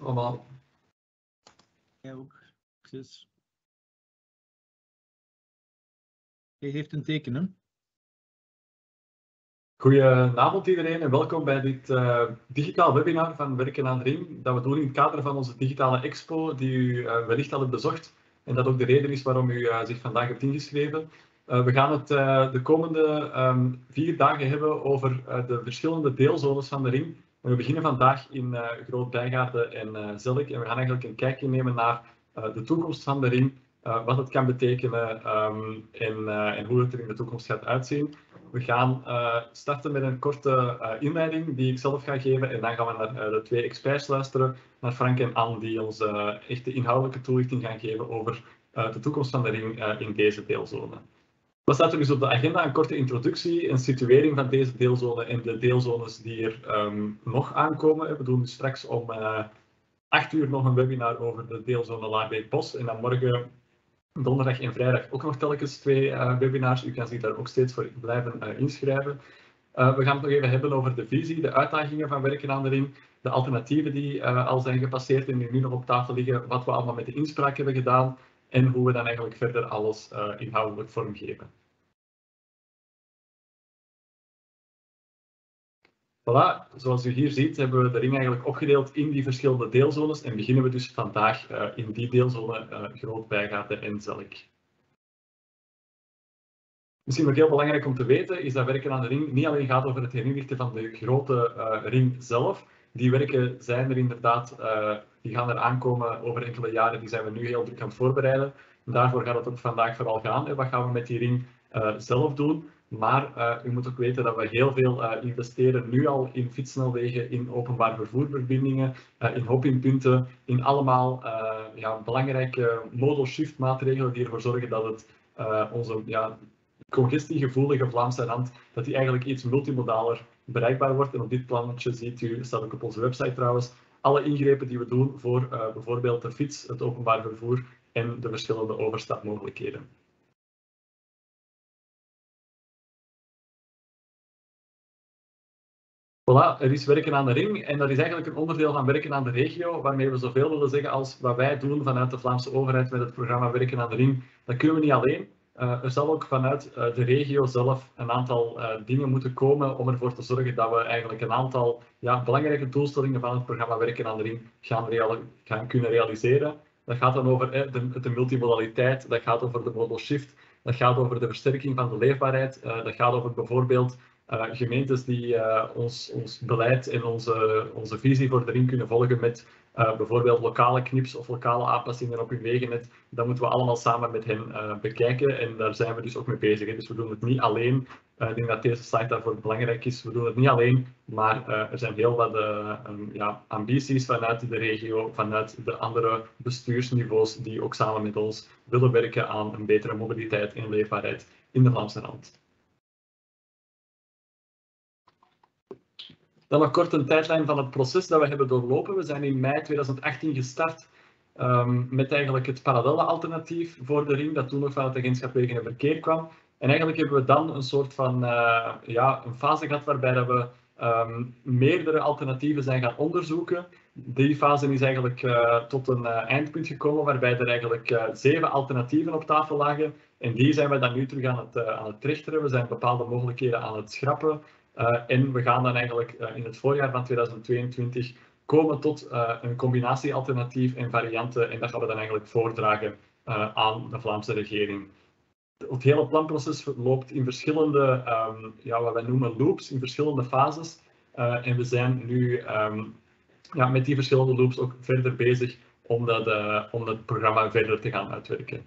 allemaal. Jij ook. Precies. Hij heeft een teken, hè? Goedenavond iedereen en welkom bij dit uh, digitaal webinar van Werken aan de Ring. Dat we doen in het kader van onze digitale expo die u uh, wellicht al hebt bezocht. En dat ook de reden is waarom u uh, zich vandaag hebt ingeschreven. we gaan het de komende um, vier dagen hebben over de verschillende deelzones van de ring. We beginnen vandaag in Groot Bijgaarden en Zelk en we gaan eigenlijk een kijkje nemen naar de toekomst van de ring. wat het kan betekenen um, en, en hoe het er in de toekomst gaat uitzien. We gaan uh, starten met een korte uh, inleiding die ik zelf ga geven en dan gaan we naar uh, de twee experts luisteren, naar Frank en Anne, die ons echt de inhoudelijke toelichting gaan geven over de toekomst van de ring in deze deelzone. We staat er dus op de agenda een korte introductie, een situering van deze deelzone en de deelzones die er um, nog aankomen. We doen dus straks om 8 uur nog een webinar over de deelzone Laarbeek Bos en dan morgen donderdag en vrijdag ook nog telkens twee uh, webinars. U kan zich daar ook steeds voor blijven uh, inschrijven. Uh, we gaan het nog even hebben over de visie, de uitdagingen van werken aan de ring, de alternatieven die al zijn gepasseerd en die nu nog op tafel liggen, wat we allemaal met de inspraak hebben gedaan en hoe we dan eigenlijk verder alles inhoudelijk vormgeven. Voilà, zoals u hier ziet hebben we de ring eigenlijk opgedeeld in die verschillende deelzones en beginnen we dus vandaag uh, in die deelzone uh, Groot Bijgaarden en Zelk. Misschien nog heel belangrijk om te weten is dat werken aan de ring niet alleen gaat over het herinrichten van de grote ring zelf. Die werken zijn er inderdaad, die gaan er aankomen over enkele jaren, die zijn we nu heel druk aan het voorbereiden. En daarvoor gaat het ook vandaag vooral gaan. En wat gaan we met die ring zelf doen? Maar uh, u moet ook weten dat we heel veel uh, investeren nu al in fietssnelwegen, in openbaar vervoerverbindingen, uh, in hoppingpunten, in allemaal ja, belangrijke modal shift maatregelen die ervoor zorgen dat het onze ja, congestiegevoelige Vlaamse rand, dat die eigenlijk iets multimodaler bereikbaar wordt. En op dit plannetje ziet u, staat ook op onze website trouwens, alle ingrepen die we doen voor bijvoorbeeld de fiets, het openbaar vervoer en de verschillende overstapmogelijkheden. Voilà, er is werken aan de ring en dat is eigenlijk een onderdeel van werken aan de regio, waarmee we zoveel willen zeggen als wat wij doen vanuit de Vlaamse overheid met het programma Werken aan de Ring. Dat kunnen we niet alleen. Uh, er zal ook vanuit uh, de regio zelf een aantal uh, dingen moeten komen om ervoor te zorgen dat we eigenlijk een aantal ja, belangrijke doelstellingen van het programma Werken aan de Ring gaan, gaan kunnen realiseren. Dat gaat dan over de, de, multimodaliteit, dat gaat over de modal shift, dat gaat over de versterking van de leefbaarheid, dat gaat over bijvoorbeeld gemeentes die ons, ons beleid en onze, onze visie voor erin kunnen volgen met uh, bijvoorbeeld lokale knips of lokale aanpassingen op hun wegennet. Dat moeten we allemaal samen met hen bekijken en daar zijn we dus ook mee bezig. Hè. Dus we doen het niet alleen. ik denk dat deze slide daarvoor belangrijk is. We doen het niet alleen, maar er zijn heel wat um, ja, ambities vanuit de regio, vanuit de andere bestuursniveaus die ook samen met ons willen werken aan een betere mobiliteit en leefbaarheid in de Vlaamse land. Dan nog kort een tijdlijn van het proces dat we hebben doorlopen. We zijn in mei 2018 gestart um, met eigenlijk het parallelle alternatief voor de ring, dat toen nog van het agentschap Wegen en Verkeer kwam. En eigenlijk hebben we dan een soort van uh, ja, een fase gehad waarbij dat we um, meerdere alternatieven zijn gaan onderzoeken. Die fase is eigenlijk uh, tot een uh, eindpunt gekomen waarbij er eigenlijk zeven alternatieven op tafel lagen. En die zijn we dan nu terug aan het, aan het trechteren. We zijn bepaalde mogelijkheden aan het schrappen. Uh, en we gaan dan eigenlijk uh, in het voorjaar van 2022 komen tot uh, een combinatiealternatief en varianten. En dat gaan we dan eigenlijk voordragen aan de Vlaamse regering. Het hele planproces loopt in verschillende, um, ja, wat wij noemen loops, in verschillende fases. en we zijn nu um, ja, met die verschillende loops ook verder bezig om, dat, om het programma verder te gaan uitwerken.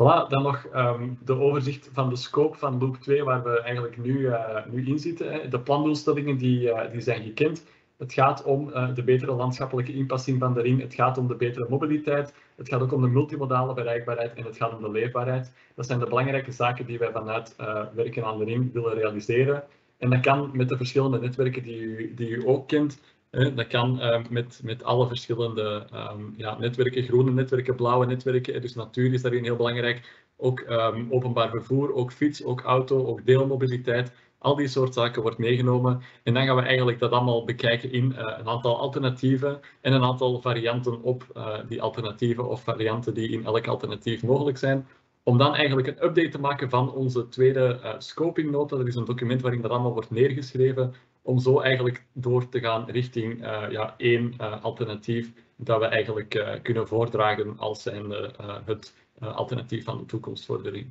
Voilà, dan nog um, de overzicht van de scope van Loop 2, waar we eigenlijk nu, uh, nu in zitten. De plandoelstellingen die, uh, die zijn gekend. Het gaat om uh, de betere landschappelijke inpassing van de ring. Het gaat om de betere mobiliteit. Het gaat ook om de multimodale bereikbaarheid en het gaat om de leefbaarheid. Dat zijn de belangrijke zaken die wij vanuit werken aan de ring willen realiseren. En dat kan met de verschillende netwerken die die u ook kent. Dat kan uh, met, met alle verschillende um, ja, netwerken, groene netwerken, blauwe netwerken. Dus natuur is daarin heel belangrijk. Ook um, openbaar vervoer, ook fiets, ook auto, ook deelmobiliteit. Al die soort zaken wordt meegenomen. En dan gaan we eigenlijk dat allemaal bekijken in een aantal alternatieven en een aantal varianten op die alternatieven of varianten die in elk alternatief mogelijk zijn om dan eigenlijk een update te maken van onze tweede uh, scoping nota. Dat is een document waarin dat allemaal wordt neergeschreven, om zo eigenlijk door te gaan richting uh, ja, één uh, alternatief dat we eigenlijk kunnen voordragen als het alternatief van de toekomstvordering.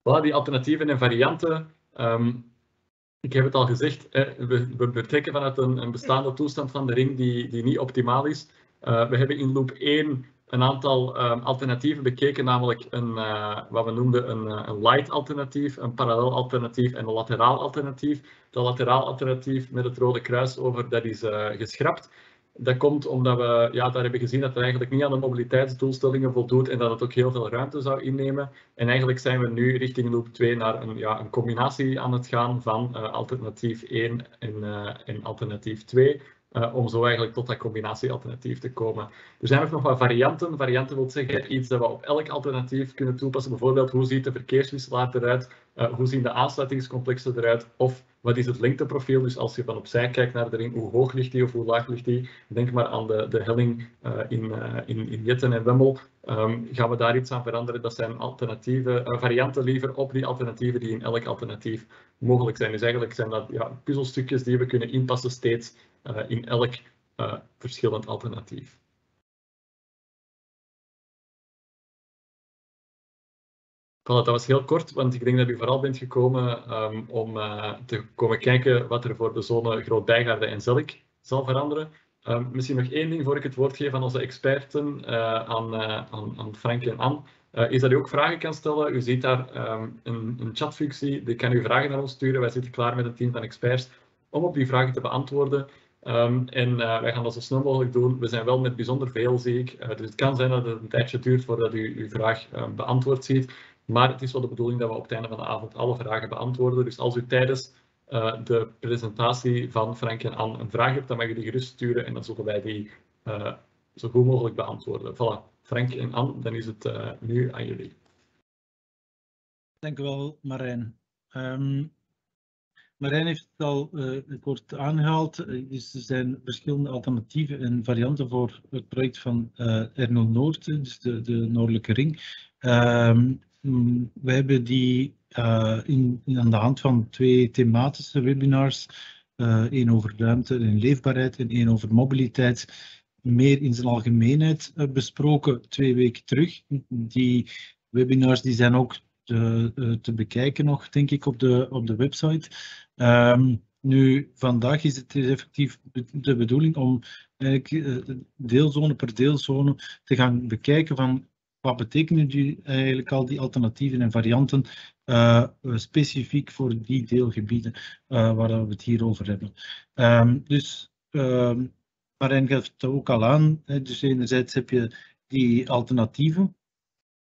Voilà, die alternatieven en varianten. Um, ik heb het al gezegd, we, we vertrekken vanuit een, een, bestaande toestand van de ring die, die niet optimaal is. we hebben in loop 1 een aantal um, alternatieven bekeken, namelijk een, uh, wat we noemden een, uh, een, light alternatief, een parallel alternatief en een lateraal alternatief. Dat lateraal alternatief met het rode kruis over, dat is uh, geschrapt. Dat komt omdat we ja, daar hebben gezien dat het eigenlijk niet aan de mobiliteitsdoelstellingen voldoet en dat het ook heel veel ruimte zou innemen. En eigenlijk zijn we nu richting loop 2 naar een, ja, een combinatie aan het gaan van alternatief 1 en, en alternatief 2. Uh, om zo eigenlijk tot dat combinatiealternatief te komen. Er zijn ook nog wat varianten. Varianten wil zeggen iets dat we op elk alternatief kunnen toepassen. Bijvoorbeeld, hoe ziet de verkeerswisselaar eruit? Uh, hoe zien de aansluitingscomplexen eruit? Of wat is het lengteprofiel? Dus als je van opzij kijkt naar de ring, hoe hoog ligt die of hoe laag ligt die? Denk maar aan de, de helling uh, in, in, in Jetten en Wemmel. Um, gaan we daar iets aan veranderen? Dat zijn alternatieve varianten liever op die alternatieven die in elk alternatief mogelijk zijn. Dus eigenlijk zijn dat ja, puzzelstukjes die we kunnen inpassen steeds in elk uh, verschillend alternatief. Dat was heel kort, want ik denk dat u vooral bent gekomen um, om uh, te komen kijken wat er voor de zone Groot Bijgaarde en Zelk zal veranderen. Um, misschien nog één ding voor ik het woord geef aan onze experten, aan, aan, aan, Frank en Anne. is dat u ook vragen kan stellen. U ziet daar um, een, een chatfunctie, die kan u vragen naar ons sturen. Wij zitten klaar met een team van experts om op die vragen te beantwoorden. Um, en uh, wij gaan dat zo snel mogelijk doen. We zijn wel met bijzonder veel, zie ik. Uh, dus het kan zijn dat het een tijdje duurt voordat u uw vraag um, beantwoord ziet. Maar het is wel de bedoeling dat we op het einde van de avond alle vragen beantwoorden. Dus als u tijdens uh, de presentatie van Frank en Anne een vraag hebt, dan mag u die gerust sturen en dan zullen wij die zo goed mogelijk beantwoorden. Voilà, Frank en Anne, dan is het nu aan jullie. Dank u wel, Marijn. Um, Marijn heeft het al kort aangehaald. Dus er zijn verschillende alternatieven en varianten voor het project van uh, Erno Noord, dus de, de Noordelijke Ring. Um, we hebben die in, aan de hand van twee thematische webinars, één over ruimte en leefbaarheid en één over mobiliteit, meer in zijn algemeenheid besproken twee weken terug. Die webinars die zijn ook te, te bekijken nog, denk ik, op de, op de website. Um, nu, vandaag is het effectief de bedoeling om eh, deelzone per deelzone te gaan bekijken van wat betekenen die eigenlijk al die alternatieven en varianten uh, specifiek voor die deelgebieden waar we het hier over hebben. Um, dus um, Marijn geeft het ook al aan, dus enerzijds heb je die alternatieven,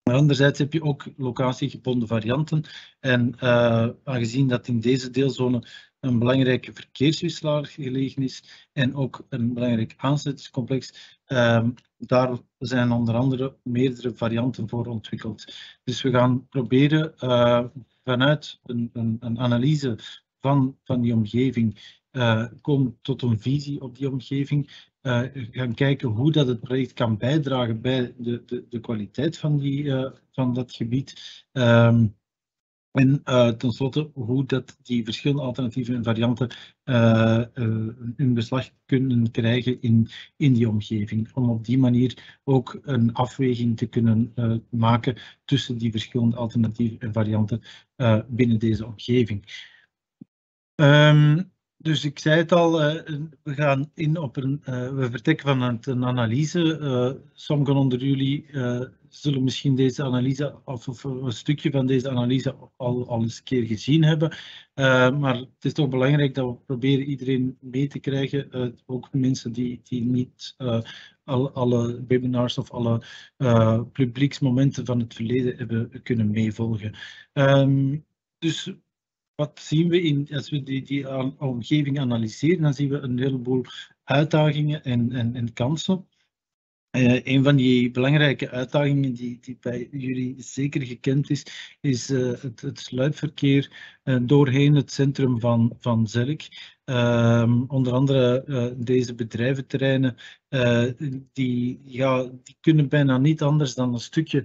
maar anderzijds heb je ook locatiegebonden varianten. En uh, aangezien dat in deze deelzone een belangrijke verkeerswisselaar gelegen is en ook een belangrijk aansluitingscomplex, uh, daar zijn onder andere meerdere varianten voor ontwikkeld. Dus we gaan proberen uh, vanuit een, een, een, analyse van, van die omgeving uh, komen tot een visie op die omgeving uh, gaan kijken hoe dat het project kan bijdragen bij de, de, de kwaliteit van, die, uh, van dat gebied. Um, en tenslotte hoe dat die verschillende alternatieven en varianten een beslag kunnen krijgen in, in die omgeving. Om op die manier ook een afweging te kunnen maken tussen die verschillende alternatieven en varianten binnen deze omgeving. Um, dus ik zei het al, uh, we gaan in op een, uh, we vertrekken vanuit een analyse. Uh, sommigen onder jullie zullen misschien deze analyse of, een stukje van deze analyse al, al eens een keer gezien hebben. maar het is toch belangrijk dat we proberen iedereen mee te krijgen, ook mensen die, die niet alle, webinars of alle publieksmomenten van het verleden hebben kunnen meevolgen. Um, dus wat zien we in, als we die, die omgeving analyseren, dan zien we een heleboel uitdagingen en, en, en kansen. Uh, een van die belangrijke uitdagingen die, die bij jullie zeker gekend is, is uh, het, het, uh, doorheen het centrum van, van Zelk. Ehm, onder andere deze bedrijventerreinen, die, ja, die kunnen bijna niet anders dan een stukje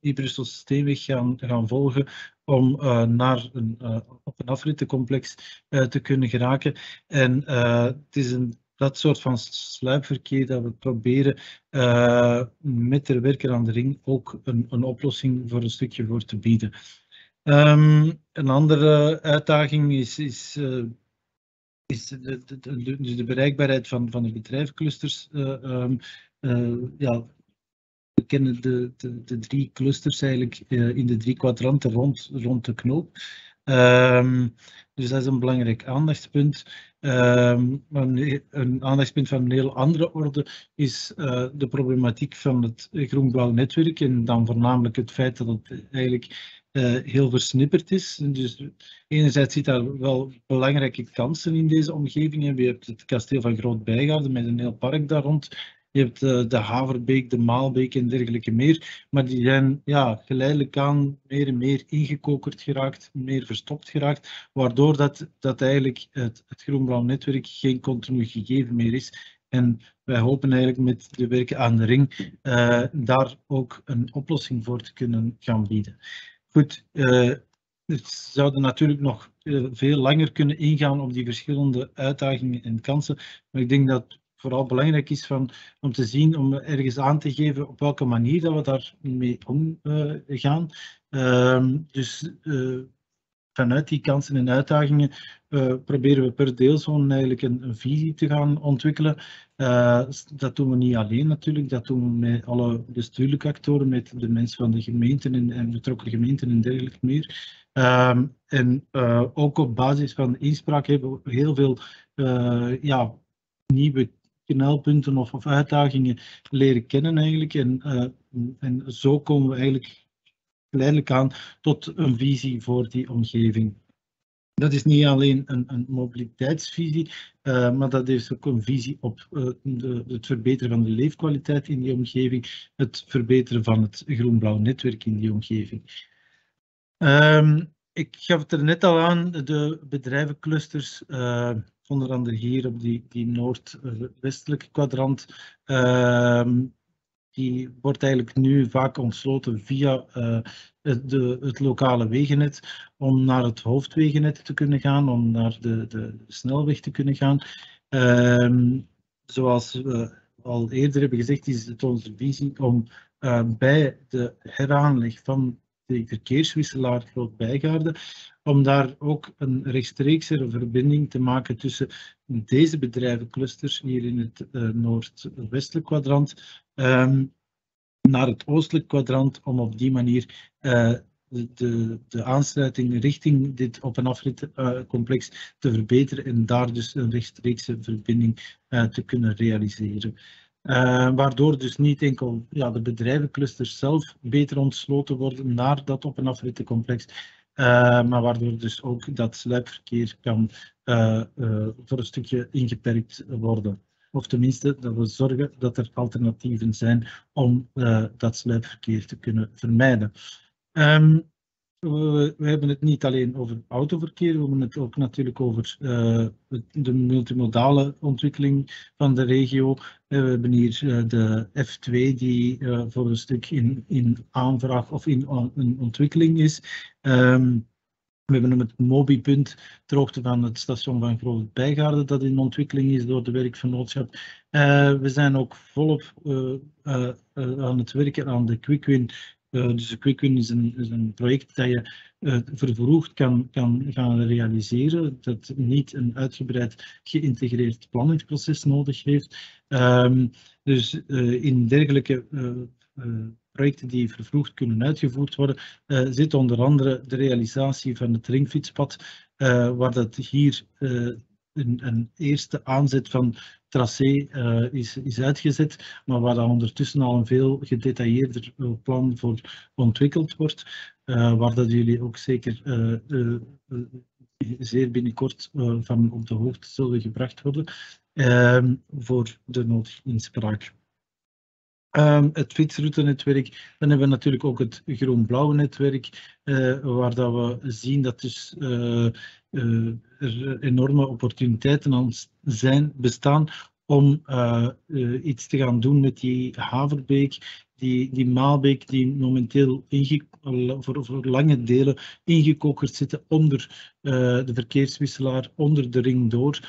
die Brusselse Steenweg gaan, gaan volgen om naar een op een afrittencomplex te kunnen geraken. En het is een dat soort van sluipverkeer dat we proberen uh, met de werker aan de ring ook een, een oplossing voor een stukje voor te bieden. Um, een andere uitdaging is, is, uh, is de, dus de, bereikbaarheid van, van de bedrijfsclusters. Uh, um, ja, we kennen de, de, drie clusters eigenlijk in de drie kwadranten rond, rond de knoop. Um, dus dat is een belangrijk aandachtspunt. Um, een aandachtspunt van een heel andere orde is uh, de problematiek van het groen-blauw netwerk en dan voornamelijk het feit dat het eigenlijk uh, heel versnipperd is. Dus enerzijds zit daar wel belangrijke kansen in deze omgeving. Je hebt het kasteel van Groot Bijgaarden met een heel park daar rond. Je hebt uh, de Haverbeek, de Maalbeek en dergelijke meer. Maar die zijn ja, geleidelijk aan meer en meer ingekokerd geraakt, meer verstopt geraakt. Waardoor dat, dat eigenlijk het, het netwerk geen continu gegeven meer is. En wij hopen eigenlijk met de werken aan de ring uh, daar ook een oplossing voor te kunnen gaan bieden. Goed, we zouden natuurlijk nog veel langer kunnen ingaan op die verschillende uitdagingen en kansen. Maar ik denk dat vooral belangrijk is van, om te zien, om ergens aan te geven op welke manier dat we daarmee omgaan. Uh, dus uh, vanuit die kansen en uitdagingen uh, proberen we per deelzone eigenlijk een, visie te gaan ontwikkelen. Uh, dat doen we niet alleen natuurlijk, dat doen we met alle bestuurlijke actoren, met de mensen van de gemeenten en, en betrokken gemeenten en dergelijke meer. Um, en ook op basis van inspraak hebben we heel veel ja, nieuwe knelpunten of, uitdagingen leren kennen eigenlijk. En, uh, en zo komen we eigenlijk geleidelijk aan tot een visie voor die omgeving. Dat is niet alleen een, een mobiliteitsvisie, uh, maar dat is ook een visie op de, het verbeteren van de leefkwaliteit in die omgeving, het verbeteren van het groen-blauw netwerk in die omgeving. Um, ik gaf het er net al aan, de bedrijvenclusters, onder andere hier op die, die noordwestelijke kwadrant, uh, die wordt eigenlijk nu vaak ontsloten via uh, het, de, het lokale wegennet om naar het hoofdwegennet te kunnen gaan, om naar de, de snelweg te kunnen gaan. Uh, zoals we al eerder hebben gezegd, is het onze visie om uh, bij de heraanleg van de verkeerswisselaar Groot Bijgaarde, om daar ook een rechtstreekse verbinding te maken tussen deze bedrijvenclusters hier in het uh, noordwestelijk kwadrant um, naar het oostelijk kwadrant, om op die manier uh, de, de, aansluiting richting dit op- en afritcomplex uh, te verbeteren en daar dus een rechtstreekse verbinding te kunnen realiseren. Waardoor dus niet enkel ja, de bedrijvenclusters zelf beter ontsloten worden naar dat op- en afrittencomplex, maar waardoor dus ook dat sluipverkeer kan uh, voor een stukje ingeperkt worden. Of tenminste, dat we zorgen dat er alternatieven zijn om dat sluipverkeer te kunnen vermijden. Um, we, hebben het niet alleen over autoverkeer, we hebben het ook natuurlijk over uh, de multimodale ontwikkeling van de regio. we hebben hier uh, de F2 die uh, voor een stuk in, in aanvraag of in ontwikkeling is. Um, we hebben het MOBI-punt ter hoogte van het station van Groot Bijgaarden dat in ontwikkeling is door de werkvernootschap. we zijn ook volop aan het werken aan de Quickwin uh, dus QuickWin is een, is een project dat je uh, vervroegd kan, kan gaan realiseren, dat niet een uitgebreid geïntegreerd planningsproces nodig heeft. Um, dus uh, in dergelijke projecten die vervroegd kunnen uitgevoerd worden, zit onder andere de realisatie van het ringfietspad, waar dat hier een, een, eerste aanzet van tracé uh, is, is uitgezet, maar waar dan ondertussen al een veel gedetailleerder uh, plan voor ontwikkeld wordt, uh, waar dat jullie ook zeker zeer binnenkort van op de hoogte zullen gebracht worden ehm, voor de nodige inspraak. Um, het fietsroutenetwerk. Dan hebben we natuurlijk ook het groen-blauwe netwerk, uh, waar dat we zien dat dus, uh, uh, er enorme opportuniteiten aan zijn, bestaan om iets te gaan doen met die Haverbeek, die, die Maalbeek, die momenteel voor, voor lange delen ingekokerd zitten onder de verkeerswisselaar, onder de ring door.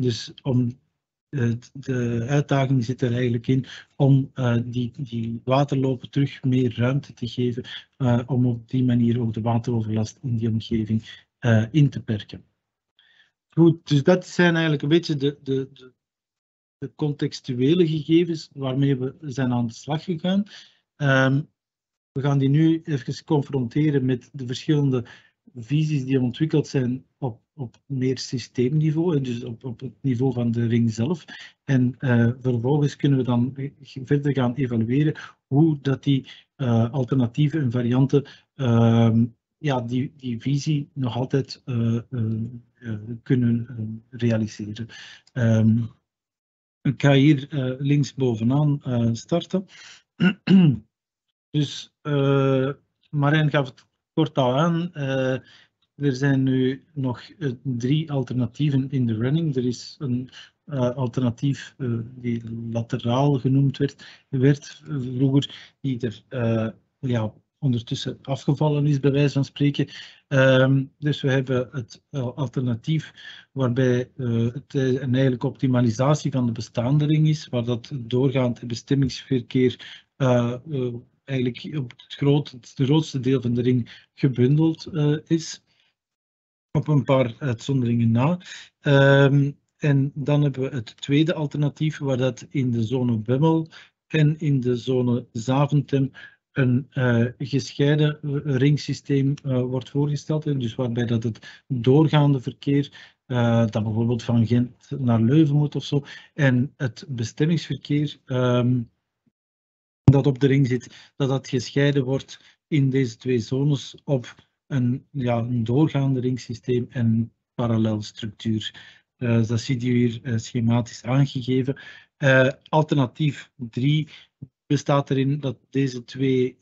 dus om de uitdaging zit er eigenlijk in om uh, die, die waterlopen terug meer ruimte te geven, uh, om op die manier ook de wateroverlast in die omgeving uh, in te perken. Goed, dus dat zijn eigenlijk een beetje de, de, de, contextuele gegevens waarmee we zijn aan de slag gegaan. Um, we gaan die nu even confronteren met de verschillende visies die ontwikkeld zijn op, op meer systeemniveau, dus op, op het niveau van de ring zelf. En uh, vervolgens kunnen we dan verder gaan evalueren hoe dat die uh, alternatieven en varianten uh, ja, die, die visie nog altijd eh, kunnen realiseren. Um, ik ga hier links bovenaan starten. dus Marijn gaf het kort al aan. Uh, er zijn nu nog uh, drie alternatieven in de running. Er is een uh, alternatief die lateraal genoemd werd, werd vroeger, die er ja, ondertussen afgevallen is, bij wijze van spreken. Um, dus we hebben het alternatief waarbij het een eigenlijk optimalisatie van de bestaande ring is, waar dat doorgaand bestemmingsverkeer eigenlijk op het, het grootste deel van de ring gebundeld uh, is. Op een paar uitzonderingen na. Um, en dan hebben we het tweede alternatief, waar dat in de zone Bemmel en in de zone Zaventem een uh, gescheiden ringsysteem uh, wordt voorgesteld. Dus waarbij dat het doorgaande verkeer, dat bijvoorbeeld van Gent naar Leuven moet of zo, en het bestemmingsverkeer um, dat op de ring zit, dat dat gescheiden wordt in deze twee zones op een, ja, een doorgaande ringsysteem en parallelstructuur. Uh, dat ziet u hier uh, schematisch aangegeven. Uh, alternatief 3 bestaat erin dat deze twee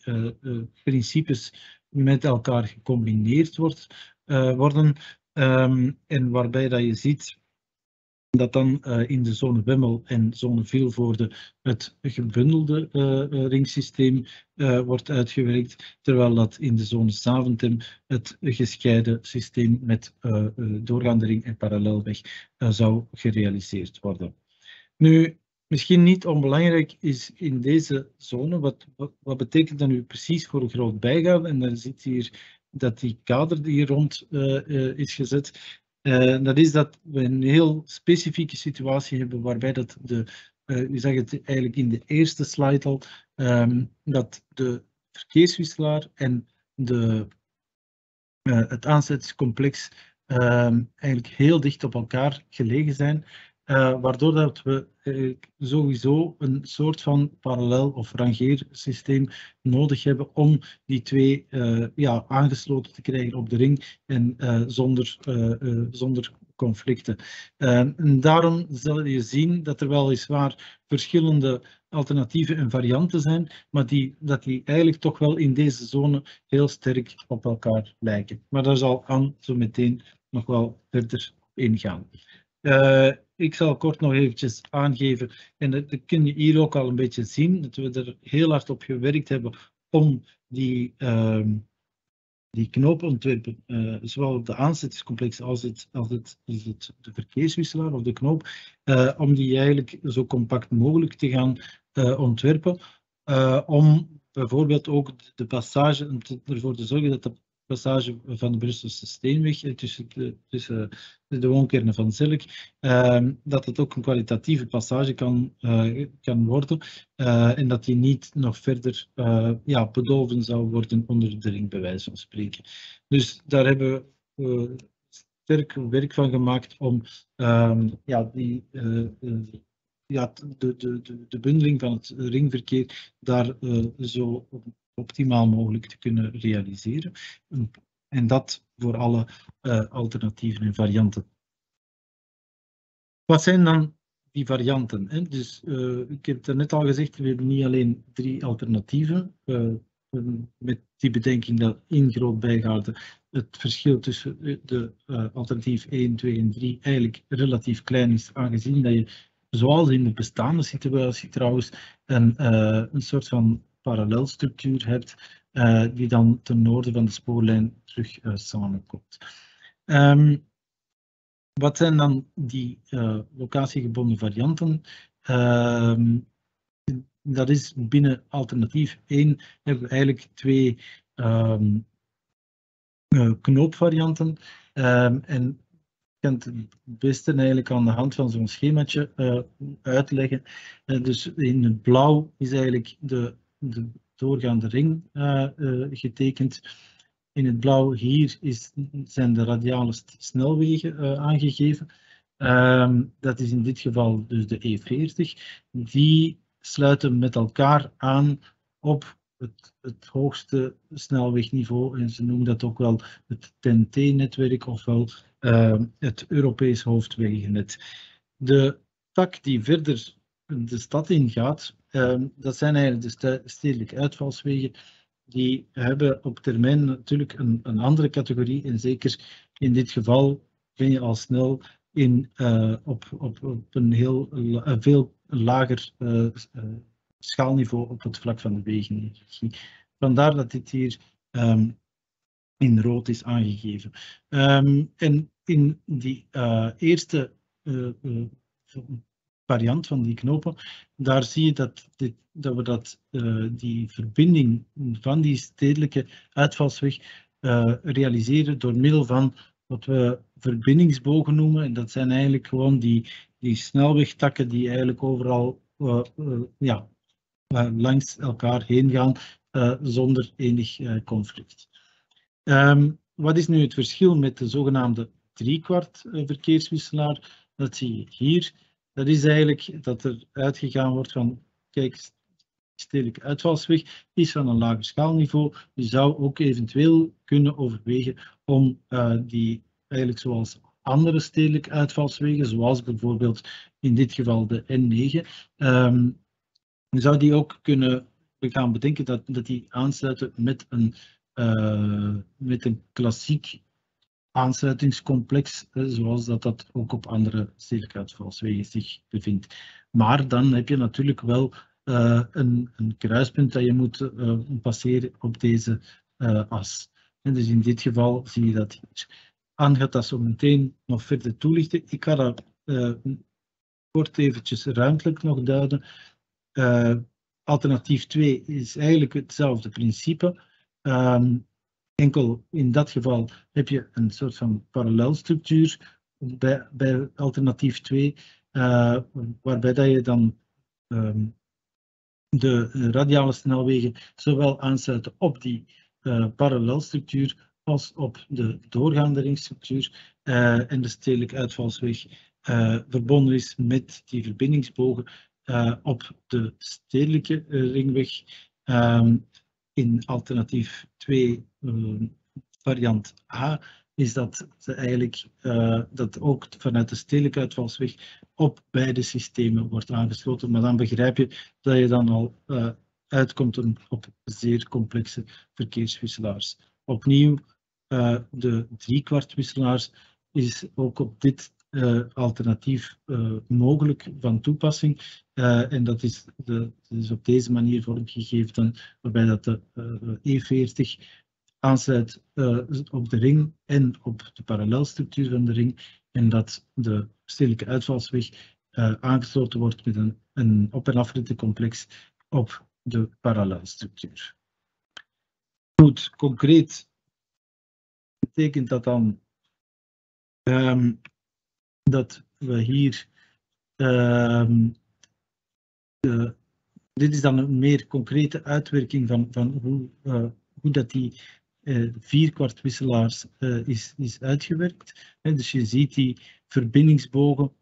principes met elkaar gecombineerd wordt, worden. Um, en waarbij dat je ziet dat dan uh, in de zone Wemmel en zone Vilvoorde het gebundelde uh, ringsysteem wordt uitgewerkt, terwijl dat in de zone Zaventem het gescheiden systeem met doorgaande ring en parallelweg zou gerealiseerd worden. Nu, misschien niet onbelangrijk is in deze zone, wat, wat, wat betekent dat nu precies voor een groot bijgaan? En dan zit hier dat die kader die hier rond is gezet, uh, dat is dat we een heel specifieke situatie hebben waarbij dat de, uh, u zag het eigenlijk in de eerste slide al, um, dat de verkeerswisselaar en de, uh, het aanzettingscomplex um, eigenlijk heel dicht op elkaar gelegen zijn. Uh, waardoor dat we uh, sowieso een soort van parallel of rangeersysteem nodig hebben om die twee uh, ja, aangesloten te krijgen op de ring en zonder, zonder conflicten. en daarom zal je zien dat er weliswaar verschillende alternatieven en varianten zijn, maar die, dat die eigenlijk toch wel in deze zone heel sterk op elkaar lijken. Maar daar zal Anne zo meteen nog wel verder ingaan. Uh, ik zal kort nog eventjes aangeven, en dat kun je hier ook al een beetje zien, dat we er heel hard op gewerkt hebben om die, uh, die knoopontwerpen, uh, zowel op de aanzettingscomplex als, het, als, het, als het, de verkeerswisselaar of de knoop, uh, om die eigenlijk zo compact mogelijk te gaan ontwerpen, om bijvoorbeeld ook de passage, om ervoor te zorgen dat de passage van de Brusselse Steenweg tussen de, tussen de woonkernen van Zilk, uh, dat het ook een kwalitatieve passage kan, uh, kan worden uh, en dat die niet nog verder eh, ja, bedolven zou worden onder de ring, bij wijze van spreken. Dus daar hebben we sterk werk van gemaakt om ehm, ja, die ja, de, de, de, de bundeling van het ringverkeer daar zo optimaal mogelijk te kunnen realiseren. En dat voor alle uh, alternatieven en varianten. Wat zijn dan die varianten. Hè. Dus ik heb het net al gezegd, we hebben niet alleen drie alternatieven. met die bedenking dat in Groot Bijgaarden het verschil tussen de alternatief 1, 2 en 3 eigenlijk relatief klein is, aangezien dat je, zoals in de bestaande situatie trouwens, een, een soort van parallelstructuur hebt, uh, die dan ten noorden van de spoorlijn terug uh, samenkomt. Um, wat zijn dan die uh, locatiegebonden varianten? Um, dat is binnen alternatief 1 hebben we eigenlijk twee um, knoopvarianten. en kan het beste eigenlijk aan de hand van zo'n schemaatje uitleggen. dus in het blauw is eigenlijk de de doorgaande ring uh, uh, getekend. In het blauw hier is, zijn de radiale snelwegen uh, aangegeven. Um, dat is in dit geval dus de E40. Die sluiten met elkaar aan op het, het, hoogste snelwegniveau. En ze noemen dat ook wel het TNT-netwerk ofwel uh, het Europees hoofdwegennet. De tak die verder de stad ingaat, Ehm, dat zijn eigenlijk de stedelijke uitvalswegen. Die hebben op termijn natuurlijk een, een andere categorie. En zeker in dit geval ben je al snel in, uh, op, op, op een heel een veel lager uh, schaalniveau op het vlak van de wegenenergie. Vandaar dat dit hier um, in rood is aangegeven. Um, en in die eerste variant van die knopen, daar zie je dat, dit, dat we dat, uh, die verbinding van die stedelijke uitvalsweg uh, realiseren door middel van wat we verbindingsbogen noemen. En dat zijn eigenlijk gewoon die, die snelwegtakken die eigenlijk overal uh, ja, langs elkaar heen gaan zonder enig conflict. Um, wat is nu het verschil met de zogenaamde driekwart verkeerswisselaar? Dat zie je hier dat is eigenlijk dat er uitgegaan wordt van, kijk, stedelijke uitvalsweg is van een lager schaalniveau. Je zou ook eventueel kunnen overwegen om uh, die eigenlijk zoals andere stedelijke uitvalswegen, zoals bijvoorbeeld in dit geval de N9, um, zou die ook kunnen gaan bedenken dat, dat die aansluiten met een, uh, met een klassiek aansluitingscomplex, zoals dat, dat ook op andere circuitvalswegen zich bevindt. Maar dan heb je natuurlijk wel uh, een, een, kruispunt dat je moet uh, passeren op deze as. En dus in dit geval zie je dat hier. Anne gaat dat zo meteen nog verder toelichten. Ik ga dat kort eventjes ruimtelijk nog duiden. alternatief 2 is eigenlijk hetzelfde principe. Um, Enkel in dat geval heb je een soort van parallelstructuur bij, bij alternatief 2, uh, waarbij dat je dan um, de radiale snelwegen zowel aansluiten op die uh, parallelstructuur als op de doorgaande ringstructuur uh, en de stedelijke uitvalsweg verbonden is met die verbindingsbogen op de stedelijke ringweg. Um, in alternatief 2 uh, variant A is dat ze eigenlijk uh, dat ook vanuit de stedelijke uitvalsweg op beide systemen wordt aangesloten. Maar dan begrijp je dat je dan al uh, uitkomt op zeer complexe verkeerswisselaars. Opnieuw, uh, de driekwartwisselaars is ook op dit uh, alternatief uh, mogelijk van toepassing. Uh, en dat is, de, op deze manier vormgegeven, dan, waarbij dat de E40 aansluit op de ring en op de parallelstructuur van de ring. En dat de stedelijke uitvalsweg aangesloten wordt met een, een op- en afrittencomplex op de parallelstructuur. Goed, concreet betekent dat dan um, dat we hier. De, dit is dan een meer concrete uitwerking van, van hoe, uh, hoe dat die uh, vierkwartwisselaars uh, is, is uitgewerkt. Dus je ziet die verbindingsbogen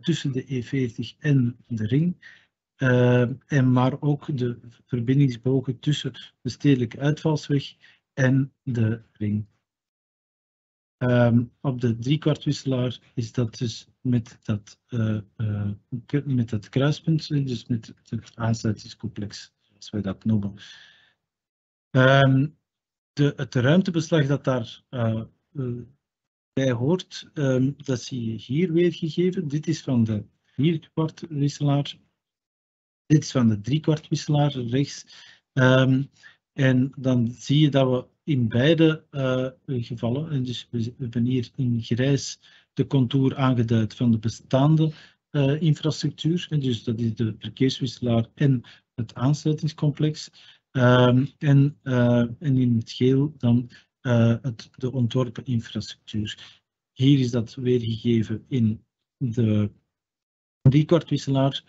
tussen de E40 en de ring. en maar ook de verbindingsbogen tussen de stedelijke uitvalsweg en de ring. Ehm, op de driekwartwisselaar is dat dus met dat, uh, uh, met kruispunt, dus met het aansluitingscomplex, zoals wij dat noemen. Um, de, het ruimtebeslag dat daar bij hoort, um, dat zie je hier weergegeven. Dit is van de vierkwartwisselaar. Dit is van de driekwartwisselaar rechts. en dan zie je dat we in beide uh, gevallen, en dus we hebben hier in grijs de contour aangeduid van de bestaande uh, infrastructuur, en dus dat is de verkeerswisselaar en het aansluitingscomplex, en, uh, en in het geel dan het, de ontworpen infrastructuur. Hier is dat weergegeven in de driekwartwisselaar,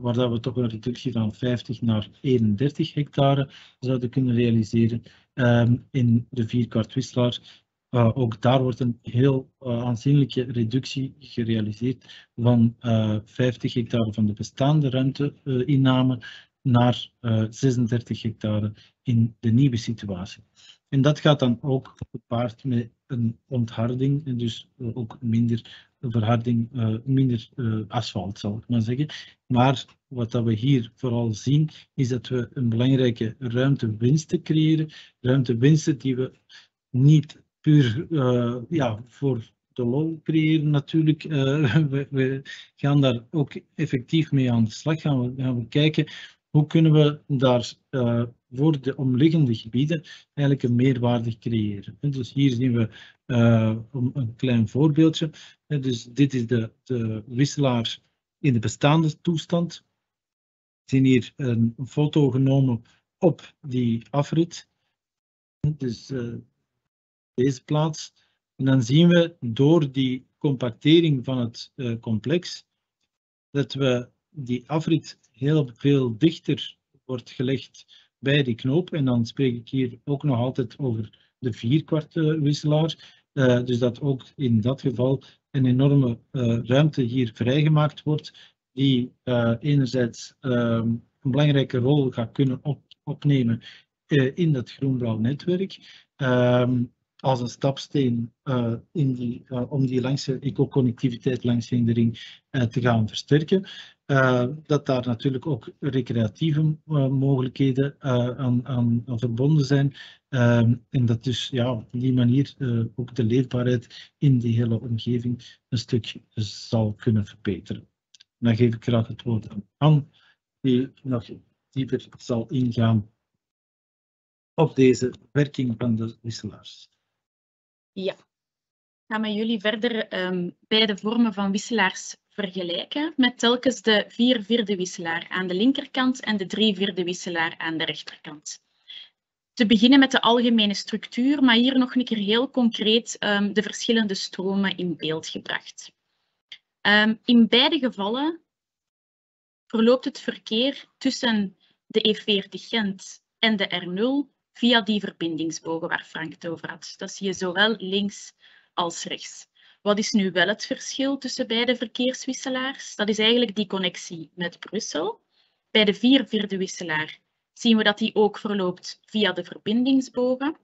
waar dat we toch een reductie van 50 naar 31 hectare zouden kunnen realiseren. Um, in de vierkwartwisselaar. Uh, ook daar wordt een heel uh, aanzienlijke reductie gerealiseerd van uh, 50 hectare van de bestaande ruimteinname naar 36 hectare in de nieuwe situatie. En dat gaat dan ook gepaard met een ontharding en dus ook minder verharding, uh, minder asfalt zal ik maar zeggen. Maar wat dat we hier vooral zien is dat we een belangrijke ruimtewinsten creëren. Ruimtewinsten die we niet puur ja, voor de lol creëren natuurlijk. We, we, gaan daar ook effectief mee aan de slag. Gaan we, gaan we kijken hoe kunnen we daar uh, voor de omliggende gebieden eigenlijk een meerwaarde creëren. En dus hier zien we uh, een klein voorbeeldje. Dus dit is de, de wisselaar in de bestaande toestand. We zien hier een foto genomen op die afrit. Dus uh, deze plaats. En dan zien we door die compactering van het complex dat we die afrit heel veel dichter wordt gelegd bij die knoop. En dan spreek ik hier ook nog altijd over de vierkwart wisselaar. Uh, dus dat ook in dat geval een enorme uh, ruimte hier vrijgemaakt wordt, die uh, enerzijds ehm, een belangrijke rol gaat kunnen op, opnemen in dat groen-blauw netwerk. Ehm, als een stapsteen in die, om die langse ecoconnectiviteit langs de ring te gaan versterken. Dat daar natuurlijk ook recreatieve mogelijkheden aan, aan, aan, verbonden zijn. Ehm, en dat dus ja, op die manier ook de leefbaarheid in die hele omgeving een stuk zal kunnen verbeteren. Dan geef ik graag het woord aan Anne, die nog dieper zal ingaan op deze werking van de wisselaars. Ja. Ga met jullie verder um, beide vormen van wisselaars vergelijken met telkens de vier vierde wisselaar aan de linkerkant en de drie vierde wisselaar aan de rechterkant. Te beginnen met de algemene structuur, maar hier nog een keer heel concreet um, de verschillende stromen in beeld gebracht. Um, in beide gevallen verloopt het verkeer tussen de E40 Gent en de R0 via die verbindingsbogen waar Frank het over had. Dat zie je zowel links als rechts. Wat is nu wel het verschil tussen beide verkeerswisselaars? Dat is eigenlijk die connectie met Brussel. Bij de vier vierde wisselaar zien we dat die ook verloopt via de verbindingsbogen.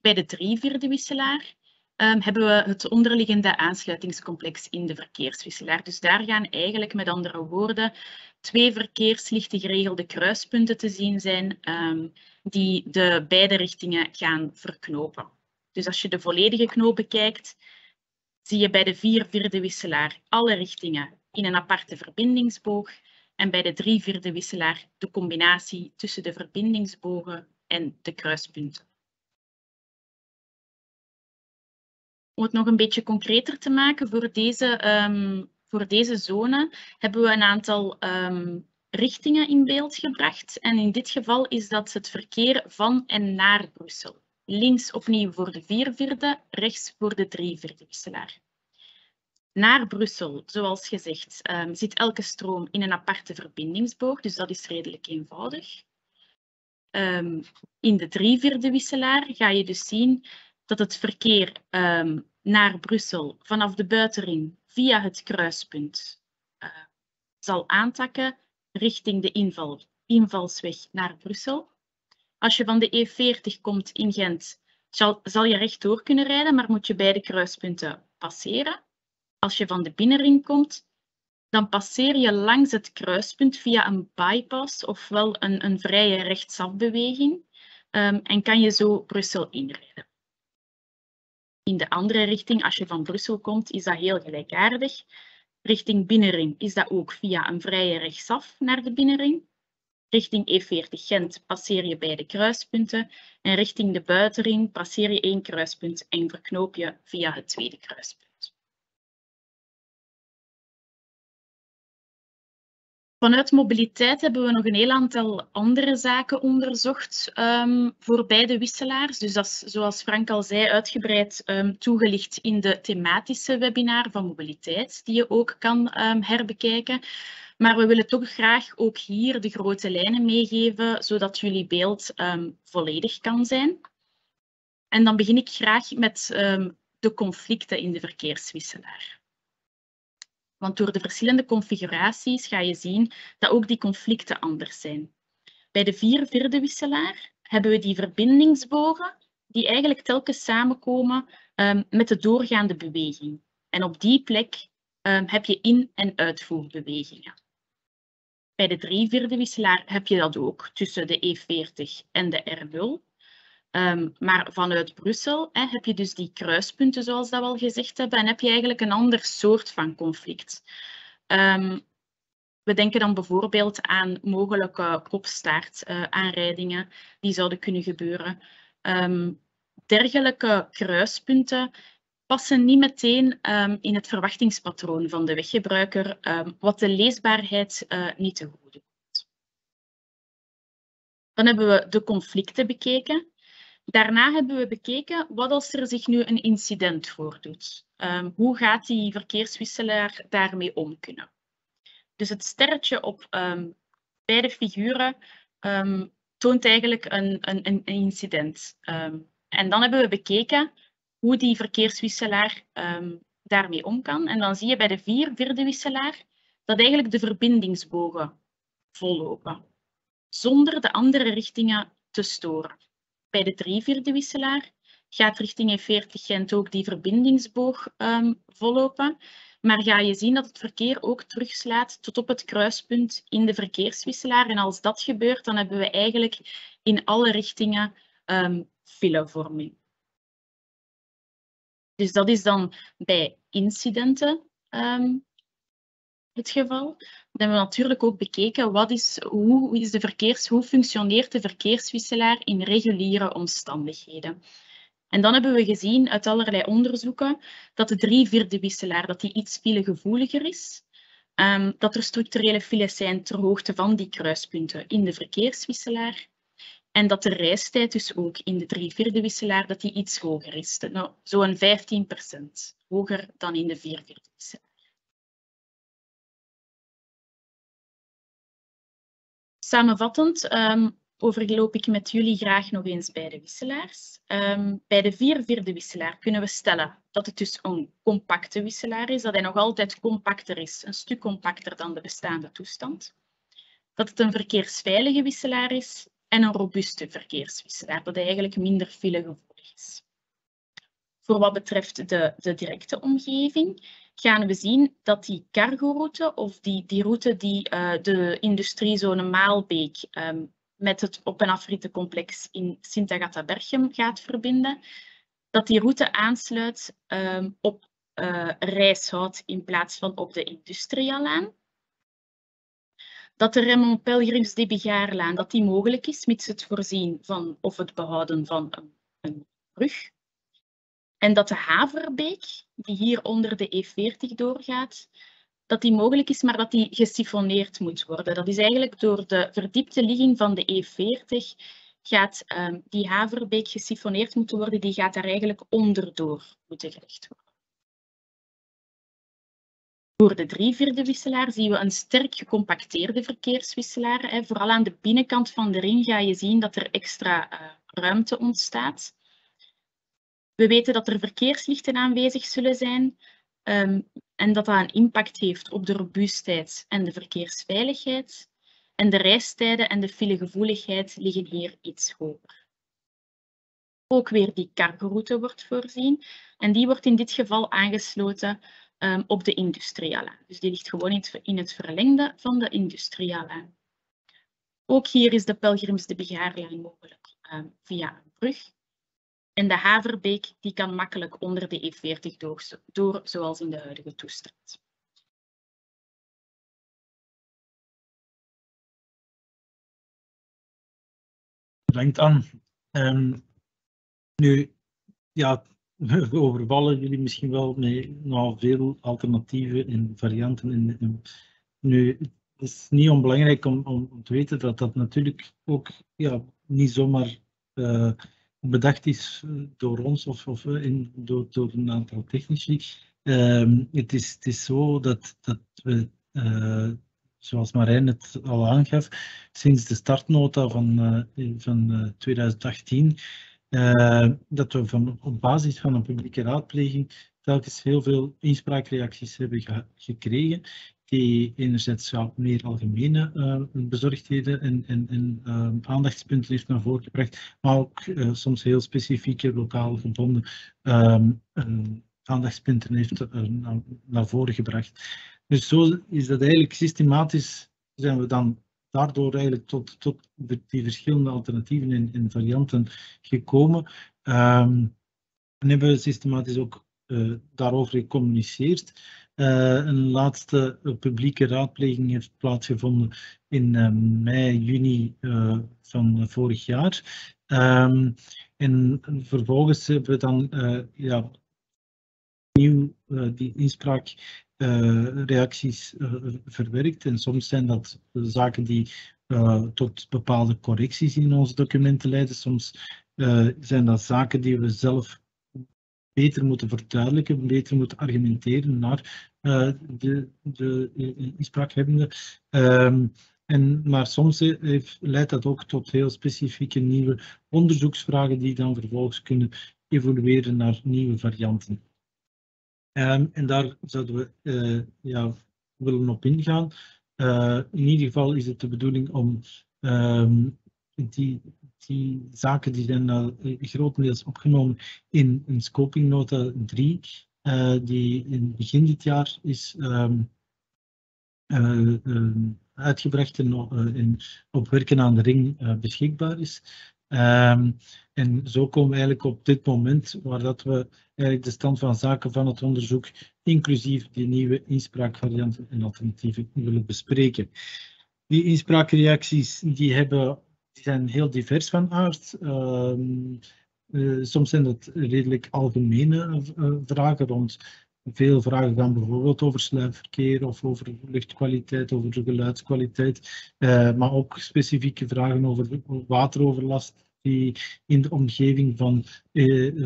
Bij de drie vierde wisselaar um, hebben we het onderliggende aansluitingscomplex in de verkeerswisselaar. Dus daar gaan eigenlijk met andere woorden twee verkeerslichten geregelde kruispunten te zien zijn um, die de beide richtingen gaan verknopen. Dus als je de volledige knoop bekijkt, zie je bij de vier vierde wisselaar alle richtingen in een aparte verbindingsboog en bij de drie vierde wisselaar de combinatie tussen de verbindingsbogen en de kruispunten. Om het nog een beetje concreter te maken, voor deze, um, voor deze zone hebben we een aantal um, richtingen in beeld gebracht. En in dit geval is dat het verkeer van en naar Brussel. Links opnieuw voor de vier vierde, rechts voor de drie vierde wisselaar. Naar Brussel, zoals gezegd, um, zit elke stroom in een aparte verbindingsboog, dus dat is redelijk eenvoudig. Um, in de drie vierde wisselaar ga je dus zien dat het verkeer um, naar Brussel vanaf de buitenring via het kruispunt uh, zal aantakken richting de inval, invalsweg naar Brussel. Als je van de E40 komt in Gent, zal, zal je rechtdoor kunnen rijden, maar moet je beide kruispunten passeren. Als je van de binnenring komt, dan passeer je langs het kruispunt via een bypass ofwel een, een vrije rechtsafbeweging um, en kan je zo Brussel inrijden. In de andere richting, als je van Brussel komt, is dat heel gelijkaardig. Richting binnenring is dat ook via een vrije rechtsaf naar de binnenring. Richting E40 Gent passeer je beide kruispunten en richting de buitenring passeer je één kruispunt en verknoop je via het tweede kruispunt. Vanuit mobiliteit hebben we nog een heel aantal andere zaken onderzocht um, voor beide wisselaars. Dus dat is, zoals Frank al zei, uitgebreid um, toegelicht in de thematische webinar van mobiliteit, die je ook kan um, herbekijken. Maar we willen toch graag ook hier de grote lijnen meegeven, zodat jullie beeld volledig kan zijn. En dan begin ik graag met de conflicten in de verkeerswisselaar. Want door de verschillende configuraties ga je zien dat ook die conflicten anders zijn. Bij de vier vierde wisselaar hebben we die verbindingsbogen die eigenlijk telkens samenkomen um, met de doorgaande beweging. En op die plek um, heb je in- en uitvoerbewegingen. Bij de drie vierde wisselaar heb je dat ook tussen de E40 en de R0. Um, maar vanuit Brussel hè, heb je dus die kruispunten, zoals dat we al gezegd hebben, en heb je eigenlijk een ander soort van conflict. Um, we denken dan bijvoorbeeld aan mogelijke kopstaartaanrijdingen uh, die zouden kunnen gebeuren. Um, dergelijke kruispunten passen niet meteen in het verwachtingspatroon van de weggebruiker, wat de leesbaarheid uh, niet te goede komt. Dan hebben we de conflicten bekeken. Daarna hebben we bekeken wat als er zich nu een incident voordoet. Um, hoe gaat die verkeerswisselaar daarmee om kunnen? Dus het sterretje op um, beide figuren um, toont eigenlijk een, een, een incident. en dan hebben we bekeken hoe die verkeerswisselaar daarmee om kan. En dan zie je bij de vier vierde wisselaar dat eigenlijk de verbindingsbogen vollopen, zonder de andere richtingen te storen. Bij de drie vierde wisselaar gaat richting E40 Gent ook die verbindingsboog um, vollopen. Maar ga je zien dat het verkeer ook terugslaat tot op het kruispunt in de verkeerswisselaar. En als dat gebeurt, dan hebben we eigenlijk in alle richtingen um, filevorming. Dus dat is dan bij incidenten um, het geval. Dan hebben we natuurlijk ook bekeken wat is, hoe, is de verkeers, hoe functioneert de verkeerswisselaar in reguliere omstandigheden. En dan hebben we gezien uit allerlei onderzoeken dat de drie vierde wisselaar dat die iets filegevoeliger is. Um, dat er structurele files zijn ter hoogte van die kruispunten in de verkeerswisselaar. En dat de reistijd dus ook in de drie vierde wisselaar dat die iets hoger is. Nou, Zo'n 15% hoger dan in de vier vierde wisselaar. Samenvattend um, overloop ik met jullie graag nog eens bij de wisselaars. Um, bij de vier vierde wisselaar kunnen we stellen dat het dus een compacte wisselaar is, dat hij nog altijd compacter is, een stuk compacter dan de bestaande toestand. Dat het een verkeersveilige wisselaar is en een robuuste verkeerswisselaar, dat hij eigenlijk minder filegevoelig is. Voor wat betreft de, de directe omgeving gaan we zien dat die cargoroute of die, die route die uh, de industriezone Maalbeek um, met het op- en afrietencomplex in Sint-Agatha-Berchem gaat verbinden, dat die route aansluit um, op uh, in plaats van op de Industrialaan. Dat de Raymond Pelgrims de Bigaarlaan dat die mogelijk is, mits het voorzien van of het behouden van een brug. En dat de Haverbeek, die hier onder de E40 doorgaat, dat die mogelijk is, maar dat die gesifoneerd moet worden. Dat is eigenlijk door de verdiepte ligging van de E40 gaat um, die Haverbeek gesifoneerd moeten worden. Die gaat daar eigenlijk onderdoor moeten gelegd worden. Voor de drie vierde wisselaar zien we een sterk gecompacteerde verkeerswisselaar. Vooral aan de binnenkant van de ring ga je zien dat er extra uh, ruimte ontstaat. We weten dat er verkeerslichten aanwezig zullen zijn um, en dat dat een impact heeft op de robuustheid en de verkeersveiligheid. En de reistijden en de filegevoeligheid liggen hier iets hoger. ook weer die cargoroute wordt voorzien. En die wordt in dit geval aangesloten um, op de industriële. Dus die ligt gewoon in het, in het verlengde van de industriële. Ook hier is de pelgrims de begaarlijn mogelijk um, via een brug. En de Haverbeek die kan makkelijk onder de E40 door, door zoals in de huidige toestand. Bedankt aan. Um, nu, ja, we overvallen jullie misschien wel met nogal veel alternatieven en varianten. En, nu, het is niet onbelangrijk om, om, te weten dat dat natuurlijk ook ja, niet zomaar uh, bedacht is door ons of, of in, door, door een aantal technici. Uh, het, is, het is zo dat, dat we, uh, zoals Marijn het al aangaf, sinds de startnota van, van 2018 uh, dat we van, op basis van een publieke raadpleging telkens heel veel inspraakreacties hebben ge gekregen, die enerzijds meer algemene uh, bezorgdheden en, en, en uh, aandachtspunten heeft naar voren gebracht, maar ook soms heel specifieke lokaal gebonden um, aandachtspunten heeft naar, voren gebracht. Dus zo is dat eigenlijk systematisch zijn we dan daardoor eigenlijk tot, tot die verschillende alternatieven en, en varianten gekomen. Um, en hebben we systematisch ook daarover gecommuniceerd. Uh, een laatste publieke raadpleging heeft plaatsgevonden in uh, mei, juni van vorig jaar. Um, en vervolgens hebben we dan ja, nieuw die inspraak reacties uh, verwerkt. En soms zijn dat zaken die tot bepaalde correcties in onze documenten leiden. Soms zijn dat zaken die we zelf beter moeten verduidelijken, beter moeten argumenteren naar de, de inspraakhebbende. Um, en, maar soms heeft, leidt dat ook tot heel specifieke nieuwe onderzoeksvragen die dan vervolgens kunnen evolueren naar nieuwe varianten. Um, en daar zouden we uh, ja, willen op ingaan. Uh, in ieder geval is het de bedoeling om um, die, die zaken die zijn uh, grotendeels opgenomen in een scoping nota 3, die in begin dit jaar is um, uitgebracht en, op werken aan de ring beschikbaar is. Um, en zo komen we eigenlijk op dit moment waar dat we eigenlijk de stand van zaken van het onderzoek, inclusief die nieuwe inspraakvarianten en alternatieven, willen bespreken. Die inspraakreacties die hebben, die zijn heel divers van aard. Um, uh, soms zijn het redelijk algemene uh, vragen rond veel vragen gaan bijvoorbeeld over sluipverkeer of over luchtkwaliteit, over geluidskwaliteit, uh, maar ook specifieke vragen over wateroverlast die in de omgeving van,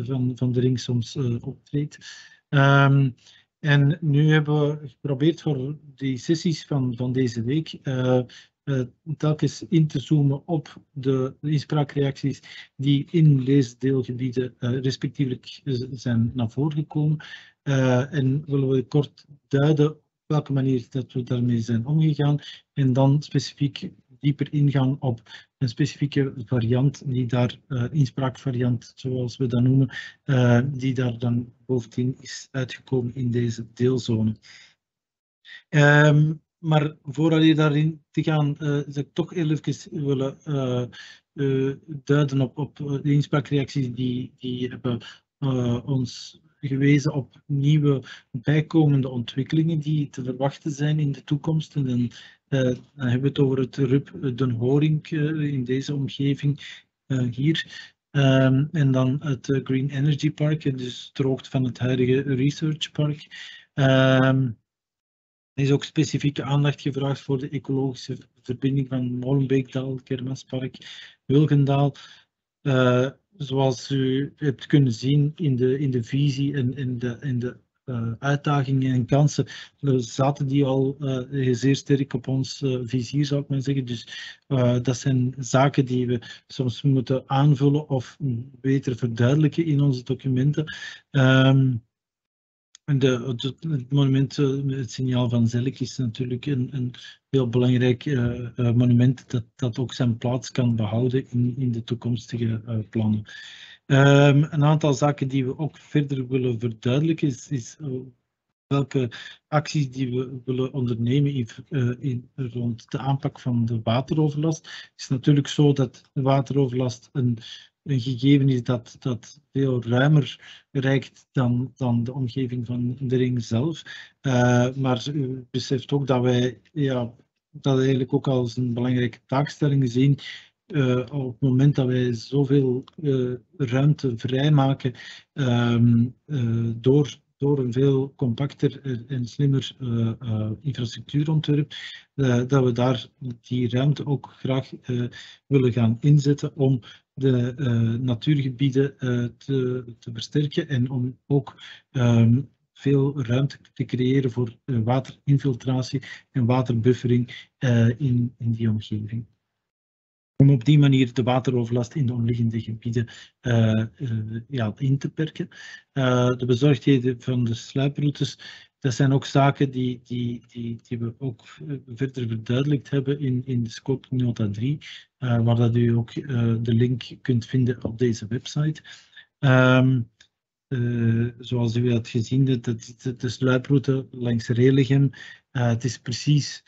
van, van de ring soms optreedt. Um, en nu hebben we geprobeerd voor die sessies van, van deze week telkens in te zoomen op de inspraakreacties die in leesdeelgebieden uh, respectievelijk zijn naar voren gekomen. Uh, en willen we kort duiden op welke manier dat we daarmee zijn omgegaan en dan specifiek dieper ingaan op een specifieke variant, die daar, uh, inspraakvariant zoals we dat noemen, die daar dan bovendien is uitgekomen in deze deelzone. Um, maar voordat je daarin te gaan, uh, zou ik toch even willen duiden op, op de inspraakreacties die, die hebben ons gewezen op nieuwe bijkomende ontwikkelingen die te verwachten zijn in de toekomst. En dan, dan hebben we het over het RUP Den Horing in deze omgeving hier. Um, en dan het Green Energy Park, dus de hoogte van het huidige Research Park. Um, er is ook specifieke aandacht gevraagd voor de ecologische verbinding van Molenbeekdal, Kermaspark, Wilgendaal. Uh, zoals u hebt kunnen zien in de, in de visie en in de, in de uh, uitdagingen en kansen, zaten die al uh, zeer sterk op ons vizier, zou ik maar zeggen. Dus dat zijn zaken die we soms moeten aanvullen of beter verduidelijken in onze documenten. Um, de, het monument, het signaal van Zelk is natuurlijk een, een heel belangrijk uh, monument dat, dat ook zijn plaats kan behouden in, in de toekomstige plannen. Um, een aantal zaken die we ook verder willen verduidelijken is, is welke acties die we willen ondernemen in, in, rond de aanpak van de wateroverlast. Het is natuurlijk zo dat de wateroverlast een, een gegeven is dat, dat veel ruimer reikt dan, dan de omgeving van de ring zelf. Uh, maar u beseft ook dat wij ja, dat eigenlijk ook als een belangrijke taakstelling zien uh, op het moment dat wij zoveel uh, ruimte vrijmaken uh, door, door een veel compacter en slimmer infrastructuurontwerp, dat we daar die ruimte ook graag willen gaan inzetten om de natuurgebieden te, te versterken en om ook um, veel ruimte te creëren voor waterinfiltratie en waterbuffering in, in die omgeving om op die manier de wateroverlast in de omliggende gebieden ja, in te perken. De bezorgdheden van de sluiproutes, dat zijn ook zaken die, die, die, die we ook verder verduidelijkt hebben in, in de scope nota 3, waar dat u ook de link kunt vinden op deze website. Uh, zoals u had gezien, de, de, de sluiproute langs Religem, het is precies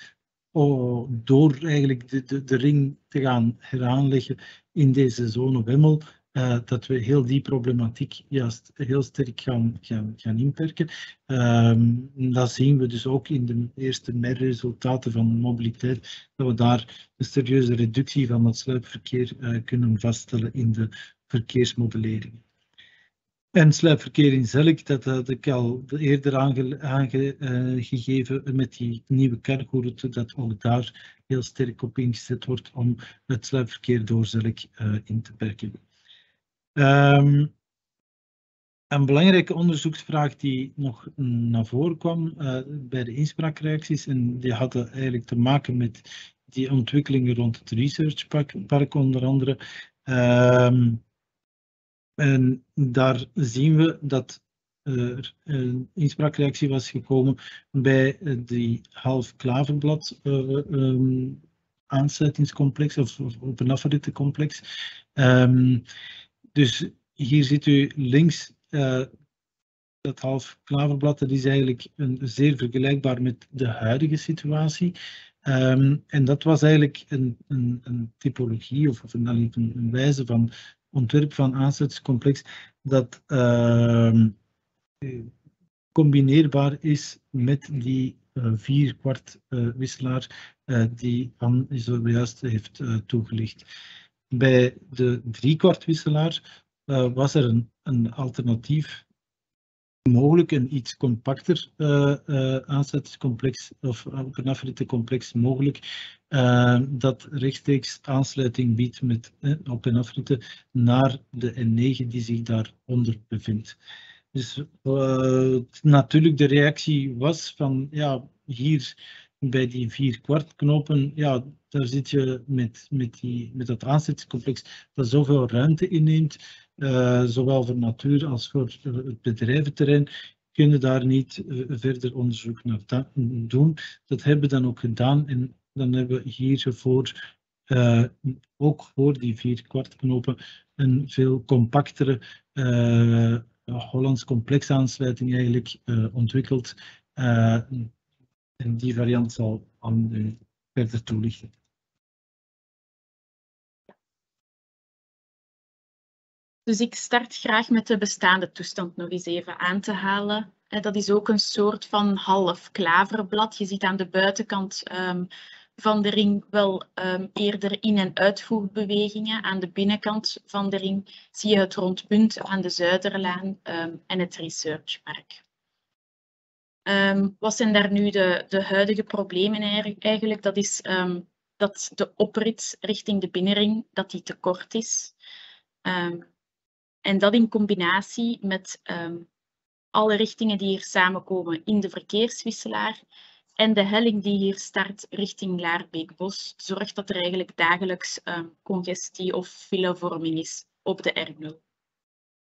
oh, door eigenlijk de, de, de, ring te gaan heraanleggen in deze zone Wemmel, uh, dat we heel die problematiek juist heel sterk gaan, gaan, gaan inperken. Um, dat zien we dus ook in de eerste merresultaten van mobiliteit, dat we daar een serieuze reductie van het sluipverkeer uh, kunnen vaststellen in de verkeersmodellering. En sluipverkeer in Zelk, dat had ik al eerder aangegeven aange, uh, met die nieuwe cargoroute, dat ook daar heel sterk op ingezet wordt om het sluipverkeer door Zelk in te perken. Um, een belangrijke onderzoeksvraag die nog naar voren kwam uh, bij de inspraakreacties, en die hadden eigenlijk te maken met die ontwikkelingen rond het researchpark onder andere. Um, en daar zien we dat er een inspraakreactie was gekomen bij die half klaverblad uh, um, aansluitingscomplex of, of afrittencomplex. Um, dus hier ziet u links uh, dat half klaverblad, dat is eigenlijk een, zeer vergelijkbaar met de huidige situatie. Um, en dat was eigenlijk een, een, een typologie of, een, een, wijze van ontwerp van aansluitingscomplex dat uh, combineerbaar is met die uh, vier kwart uh, wisselaar uh, die Anne zojuist heeft toegelicht. Bij de drie kwart wisselaar was er een, een alternatief mogelijk een iets compacter uh, uh, of een complex mogelijk uh, dat rechtstreeks aansluiting biedt met op een afritte naar de N9 die zich daaronder bevindt. Dus natuurlijk de reactie was van ja, hier bij die vier kwart knopen, ja, daar zit je met, met, die, met dat aansluitingscomplex dat zoveel ruimte inneemt uh, zowel voor natuur als voor het bedrijventerrein, kunnen daar niet uh, verder onderzoek naar doen. Dat hebben we dan ook gedaan en dan hebben we hiervoor uh, ook voor die vier kwartknopen een veel compactere Hollands complex aansluiting eigenlijk ontwikkeld. En die variant zal aan verder toelichten. Dus ik start graag met de bestaande toestand nog eens even aan te halen. Dat is ook een soort van half klaverblad. Je ziet aan de buitenkant um, van de ring wel um, eerder in- en uitvoerbewegingen. Aan de binnenkant van de ring zie je het rondpunt aan de Zuiderlaan um, en het Researchpark. Wat zijn daar nu de, de huidige problemen eigenlijk? Dat is dat de oprit richting de binnenring dat die te kort is. Um, en dat in combinatie met um, alle richtingen die hier samenkomen in de verkeerswisselaar en de helling die hier start richting Laarbeekbos, zorgt dat er eigenlijk dagelijks um, congestie of filevorming is op de R0.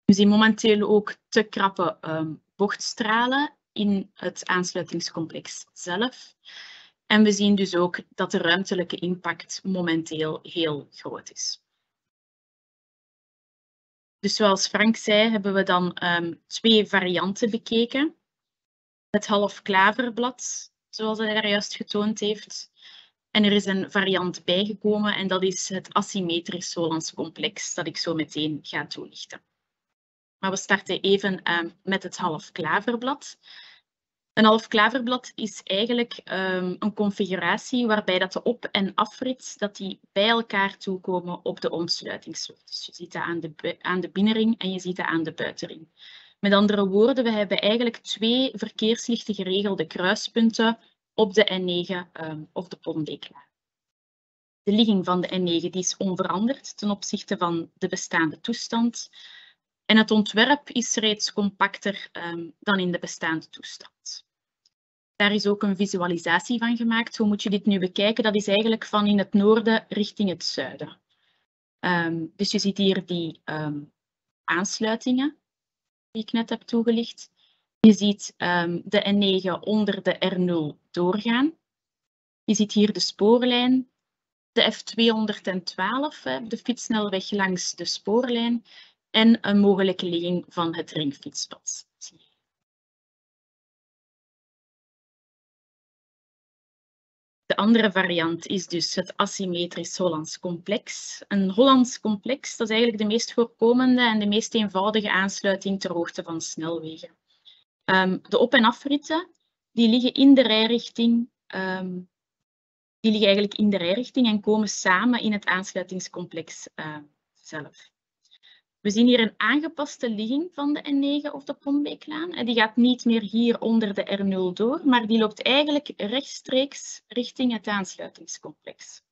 We zien momenteel ook te krappe um, bochtstralen in het aansluitingscomplex zelf. En we zien dus ook dat de ruimtelijke impact momenteel heel groot is. Dus zoals Frank zei, hebben we dan ehm, twee varianten bekeken. Het half klaverblad, zoals hij daar juist getoond heeft. En er is een variant bijgekomen en dat is het asymmetrisch Solans complex, dat ik zo meteen ga toelichten. Maar we starten even ehm, met het half klaverblad. Een half klaverblad is eigenlijk um, een configuratie waarbij dat de op- en afrit dat die bij elkaar toekomen op de ontsluitingsweg. Dus je ziet dat aan de, aan de binnenring en je ziet dat aan de buitenring. Met andere woorden, we hebben eigenlijk twee verkeerslichten geregelde kruispunten op de N9 um, ehm, of de Pondekla. De ligging van de N9 die is onveranderd ten opzichte van de bestaande toestand. En het ontwerp is reeds compacter um, dan in de bestaande toestand. Daar is ook een visualisatie van gemaakt. Hoe moet je dit nu bekijken? Dat is eigenlijk van in het noorden richting het zuiden. Um, dus je ziet hier die um, aansluitingen die ik net heb toegelicht. Je ziet de N9 onder de R0 doorgaan. Je ziet hier de spoorlijn, de F212, de fietssnelweg langs de spoorlijn en een mogelijke ligging van het ringfietspad. De andere variant is dus het asymmetrisch Hollands complex. Een Hollands complex dat is eigenlijk de meest voorkomende en de meest eenvoudige aansluiting ter hoogte van snelwegen. Um, de op- en afritten die liggen in de rijrichting, um, die liggen eigenlijk in de rijrichting en komen samen in het aansluitingscomplex uh, zelf. We zien hier een aangepaste ligging van de N9 of de Pombeeklaan. En die gaat niet meer hier onder de R0 door, maar die loopt eigenlijk rechtstreeks richting het aansluitingscomplex.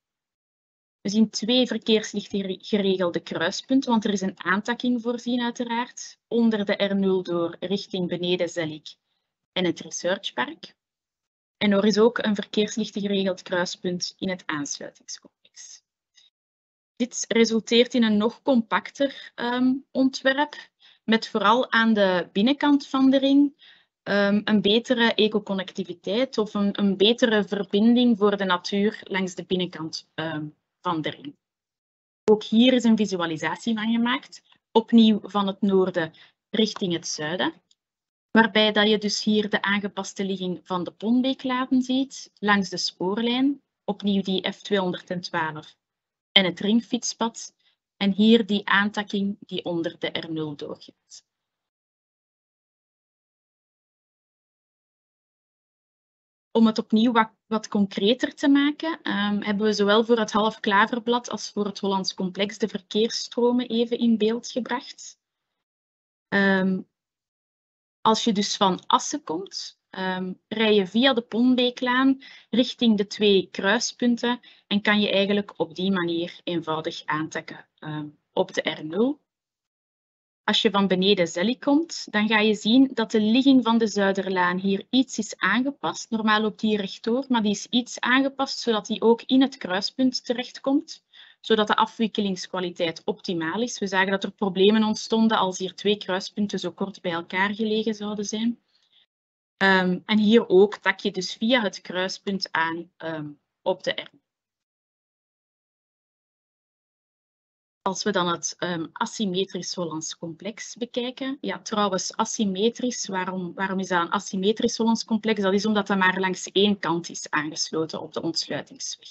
We zien twee verkeerslichten geregelde kruispunten, want er is een aantakking voorzien uiteraard, onder de R0 door richting beneden Zellik en het Researchpark. En er is ook een verkeerslichten geregeld kruispunt in het aansluitingscomplex. Dit resulteert in een nog compacter um, ontwerp, met vooral aan de binnenkant van de ring um, een betere ecoconnectiviteit of een, een, betere verbinding voor de natuur langs de binnenkant um, van de ring. Ook hier is een visualisatie van gemaakt, opnieuw van het noorden richting het zuiden, waarbij dat je dus hier de aangepaste ligging van de Ponbeekladen ziet, langs de spoorlijn, opnieuw die F212 en het ringfietspad, en hier die aantakking die onder de R0 doorgaat. Om het opnieuw wat, wat concreter te maken, um, hebben we zowel voor het half klaverblad als voor het Hollands complex de verkeersstromen even in beeld gebracht. Um, als je dus van Assen komt, um, rij je via de Ponbeeklaan richting de twee kruispunten en kan je eigenlijk op die manier eenvoudig aantakken op de R0 als je van beneden Zelly komt, dan ga je zien dat de ligging van de Zuiderlaan hier iets is aangepast. Normaal loopt die rechtdoor, maar die is iets aangepast zodat die ook in het kruispunt terechtkomt, zodat de afwikkelingskwaliteit optimaal is. We zagen dat er problemen ontstonden als hier twee kruispunten zo kort bij elkaar gelegen zouden zijn. Um, en hier ook tak je dus via het kruispunt aan um, op de R. Als we dan het um, asymmetrisch Hollands complex bekijken, ja trouwens asymmetrisch, waarom, waarom is dat een asymmetrisch Hollands complex? Dat is omdat dat maar langs één kant is aangesloten op de ontsluitingsweg.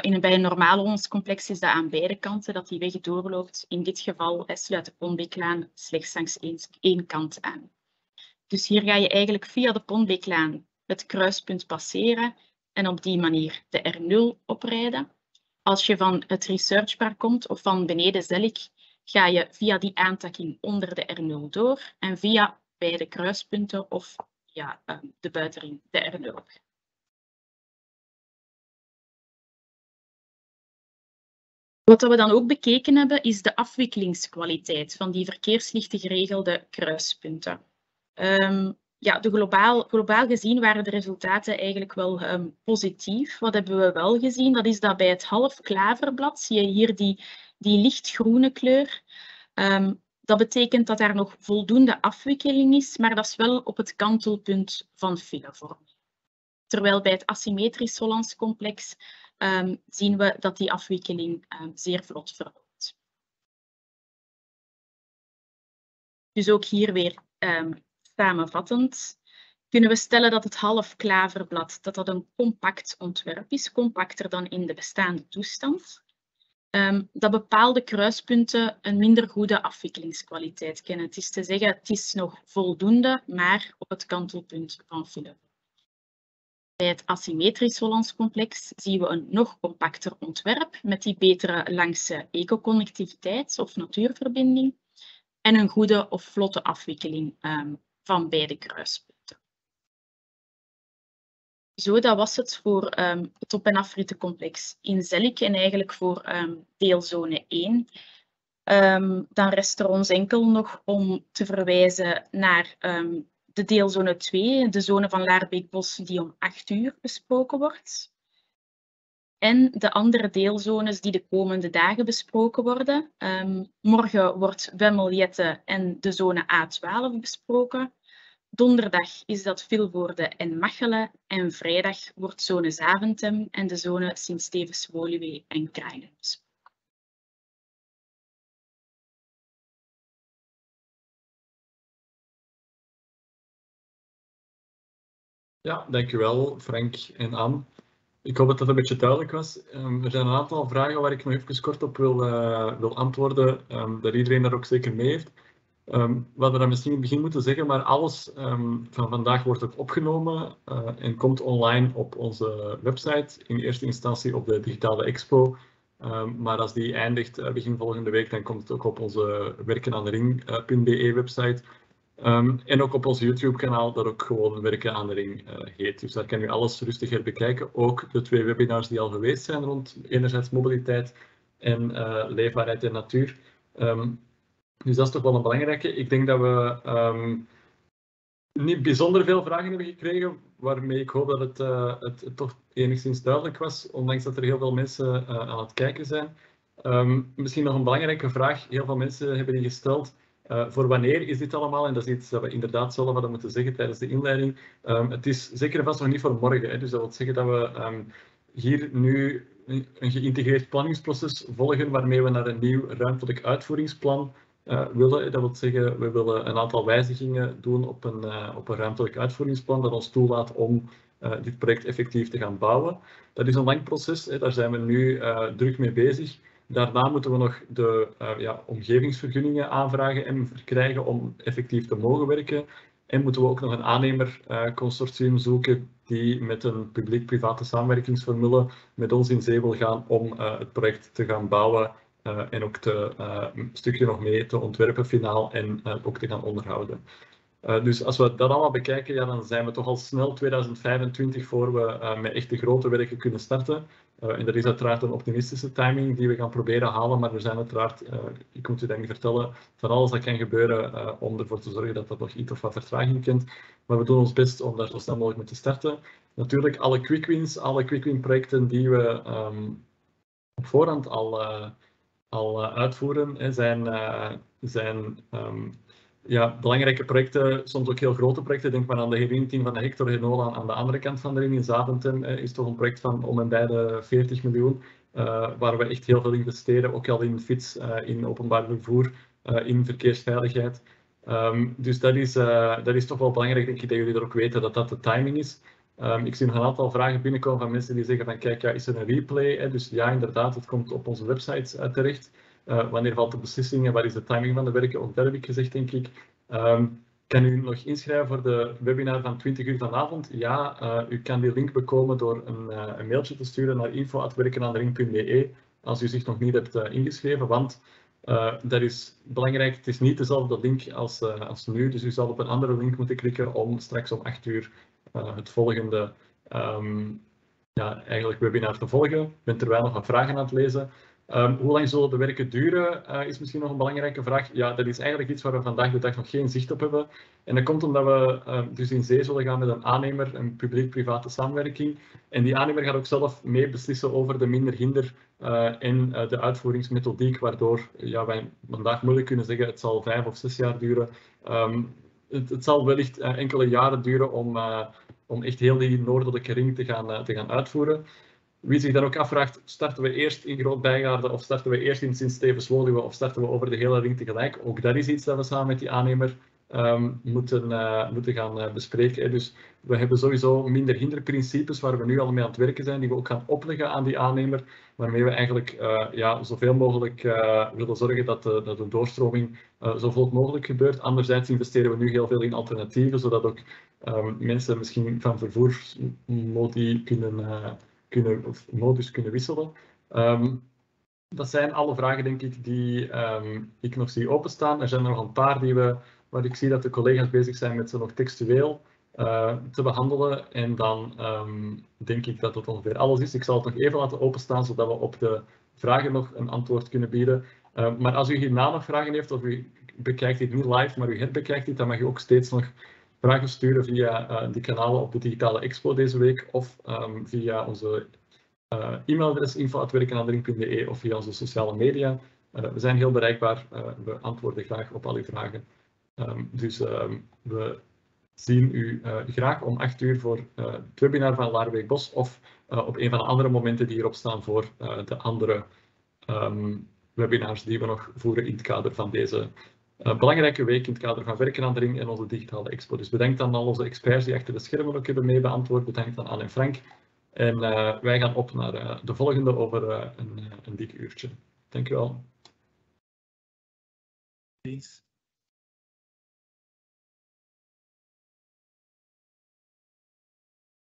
In, bij een normaal Hollands complex is dat aan beide kanten dat die weg doorloopt. In dit geval sluit de Pondbeeklaan slechts langs één, één kant aan. Dus hier ga je eigenlijk via de Pondbeeklaan het kruispunt passeren en op die manier de R0 oprijden. Als je van het researchpark komt of van beneden Zellik, ga je via die aantakking onder de R0 door en via beide kruispunten of via uh, de buitenring de R0. Wat we dan ook bekeken hebben, is de afwikkelingskwaliteit van die verkeerslichten geregelde kruispunten. Um, ja, de globaal, globaal gezien waren de resultaten eigenlijk wel um, positief. Wat hebben we wel gezien? Dat is dat bij het half klaverblad zie je hier die, die lichtgroene kleur. Um, dat betekent dat er nog voldoende afwikkeling is, maar dat is wel op het kantelpunt van filevorming. Terwijl bij het asymmetrisch Hollands complex um, zien we dat die afwikkeling zeer vlot verloopt. Dus ook hier weer samenvattend kunnen we stellen dat het half klaverblad dat dat een compact ontwerp is, compacter dan in de bestaande toestand. Um, dat bepaalde kruispunten een minder goede afwikkelingskwaliteit kennen. Het is te zeggen, het is nog voldoende, maar op het kantelpunt van Philip. Bij het asymmetrisch Hollands-complex zien we een nog compacter ontwerp met die betere langse ecoconnectiviteit of natuurverbinding en een goede of vlotte afwikkeling um, van beide kruispunten. Zo, dat was het voor um, het op- en afrittencomplex in Zellik en eigenlijk voor um, deelzone 1. dan rest er ons enkel nog om te verwijzen naar de deelzone 2, de zone van Laarbeekbos, die om 8 uur besproken wordt. En de andere deelzones die de komende dagen besproken worden. Morgen wordt Wemmeljette en de zone A12 besproken. Donderdag is dat Vilvoorde en Machelen. En vrijdag wordt zone Zaventem en de zone Sint-Stevens-Woluwe en Kraaien. Ja, dankjewel Frank en Anne. Ik hoop dat dat een beetje duidelijk was. Um, er zijn een aantal vragen waar ik nog even kort op wil, uh, wil antwoorden, um, dat iedereen daar ook zeker mee heeft. Um, wat we dan misschien in het begin moeten zeggen, maar alles van vandaag wordt ook opgenomen uh, en komt online op onze website. In eerste instantie op de Digitale Expo. maar als die eindigt uh, begin volgende week, dan komt het ook op onze werken aan de ring.be website. En ook op ons YouTube-kanaal, dat ook gewoon Werken aan de Ring heet. Dus daar kan u alles rustig herbekijken. Ook de twee webinars die al geweest zijn rond enerzijds mobiliteit en leefbaarheid en natuur. Dus dat is toch wel een belangrijke. Ik denk dat we um, niet bijzonder veel vragen hebben gekregen, waarmee ik hoop dat het, uh, het, het, toch enigszins duidelijk was, ondanks dat er heel veel mensen aan het kijken zijn. misschien nog een belangrijke vraag. Heel veel mensen hebben die gesteld. Uh, voor wanneer is dit allemaal? En dat is iets dat we inderdaad zullen hadden moeten zeggen tijdens de inleiding. Um, het is zeker en vast nog niet voor morgen. Hè. Dus dat wil zeggen dat we hier nu een, geïntegreerd planningsproces volgen waarmee we naar een nieuw ruimtelijk uitvoeringsplan willen. Dat wil zeggen, we willen een aantal wijzigingen doen op een, uh, op een ruimtelijk uitvoeringsplan dat ons toelaat om dit project effectief te gaan bouwen. Dat is een lang proces, hè. daar zijn we nu druk mee bezig. Daarna moeten we nog de ja, omgevingsvergunningen aanvragen en verkrijgen om effectief te mogen werken. En moeten we ook nog een aannemerconsortium zoeken die met een publiek-private samenwerkingsformule met ons in zee wil gaan om het project te gaan bouwen en ook te, een stukje nog mee te ontwerpen finaal en ook te gaan onderhouden. Dus als we dat allemaal bekijken, ja, dan zijn we toch al snel 2025 voor we met echt de grote werken kunnen starten. En dat is uiteraard een optimistische timing die we gaan proberen halen, maar er zijn uiteraard, ik moet u denk vertellen, van alles dat kan gebeuren om ervoor te zorgen dat dat nog iets of wat vertraging kent. Maar we doen ons best om daar zo snel mogelijk mee te starten. Natuurlijk, alle quick wins, alle quick win projecten die we um, op voorhand al, al uitvoeren, hè, zijn, zijn um, ja, belangrijke projecten, soms ook heel grote projecten. Denk maar aan de herinnering van de Hector Henola aan de andere kant van de ring in Zaventem. Eh, is toch een project van om en bij de 40 miljoen, uh, waar we echt heel veel investeren. Ook al in fiets, in openbaar vervoer, in verkeersveiligheid. Um, dus dat is, dat is toch wel belangrijk, denk ik, dat jullie er ook weten dat dat de timing is. Um, ik zie nog een aantal vragen binnenkomen van mensen die zeggen van kijk, ja, is er een replay? Hè? Dus ja, inderdaad, het komt op onze website terecht. Uh, wanneer valt de beslissing en wat is de timing van de werken? Ook dat heb ik gezegd, denk ik. Um, kan u nog inschrijven voor de webinar van 20 uur vanavond? Ja, uh, u kan die link bekomen door een, een mailtje te sturen naar info.werkenaandering.be als u zich nog niet hebt ingeschreven, want dat is belangrijk. Het is niet dezelfde link als, als nu, dus u zal op een andere link moeten klikken om straks om 8 uur het volgende um, ja, eigenlijk webinar te volgen. Ik ben terwijl nog wat vragen aan het lezen. Um, hoe lang zullen de werken duren, uh, is misschien nog een belangrijke vraag. Ja, dat is eigenlijk iets waar we vandaag de dag nog geen zicht op hebben. En dat komt omdat we uh, dus in zee zullen gaan met een aannemer, een publiek-private samenwerking. En die aannemer gaat ook zelf mee beslissen over de minder hinder uh, en de uitvoeringsmethodiek, waardoor ja, wij vandaag moeilijk kunnen zeggen het zal vijf of zes jaar duren. Het, zal wellicht enkele jaren duren om, om echt heel die noordelijke ring te gaan, te gaan uitvoeren. wie zich dan ook afvraagt, starten we eerst in Groot Bijgaarden of starten we eerst in Sint-Stevens-Woluwe of starten we over de hele ring tegelijk? Ook dat is iets dat we samen met die aannemer um, moeten, uh, moeten gaan uh, bespreken. Dus we hebben sowieso minder hinderprincipes waar we nu al mee aan het werken zijn, die we ook gaan opleggen aan die aannemer, waarmee we eigenlijk uh, ja, zoveel mogelijk willen zorgen dat de, dat de doorstroming zo vlot mogelijk gebeurt. Anderzijds investeren we nu heel veel in alternatieven, zodat ook um, mensen misschien van vervoersmodi kunnen, kunnen, of modus kunnen wisselen. Um, dat zijn alle vragen, denk ik, die ik nog zie openstaan. Er zijn er nog een paar die we maar ik zie dat de collega's bezig zijn met ze nog textueel uh, te behandelen. En dan um, denk ik dat het ongeveer alles is. Ik zal het nog even laten openstaan, zodat we op de vragen nog een antwoord kunnen bieden. Uh, maar als u hierna nog vragen heeft, of u bekijkt dit niet live, maar u herbekijkt dit, dan mag u ook steeds nog vragen sturen via uh, die kanalen op de Digitale Expo deze week, of um, via onze e-mailadres info.werkenaandering.be of via onze sociale media. we zijn heel bereikbaar. we antwoorden graag op al uw vragen. Um, dus um, we zien u uh, graag om 8 uur voor uh, het webinar van Laarbeek Bos of uh, op een van de andere momenten die hierop staan voor de andere um, webinars die we nog voeren in het kader van deze belangrijke week in het kader van werken aan de ring en onze digitale expo. Dus bedankt aan al onze experts die achter de schermen ook hebben mee beantwoord. Bedankt aan Anne en Frank. En wij gaan op naar de volgende over een, een dik uurtje. Dank u wel.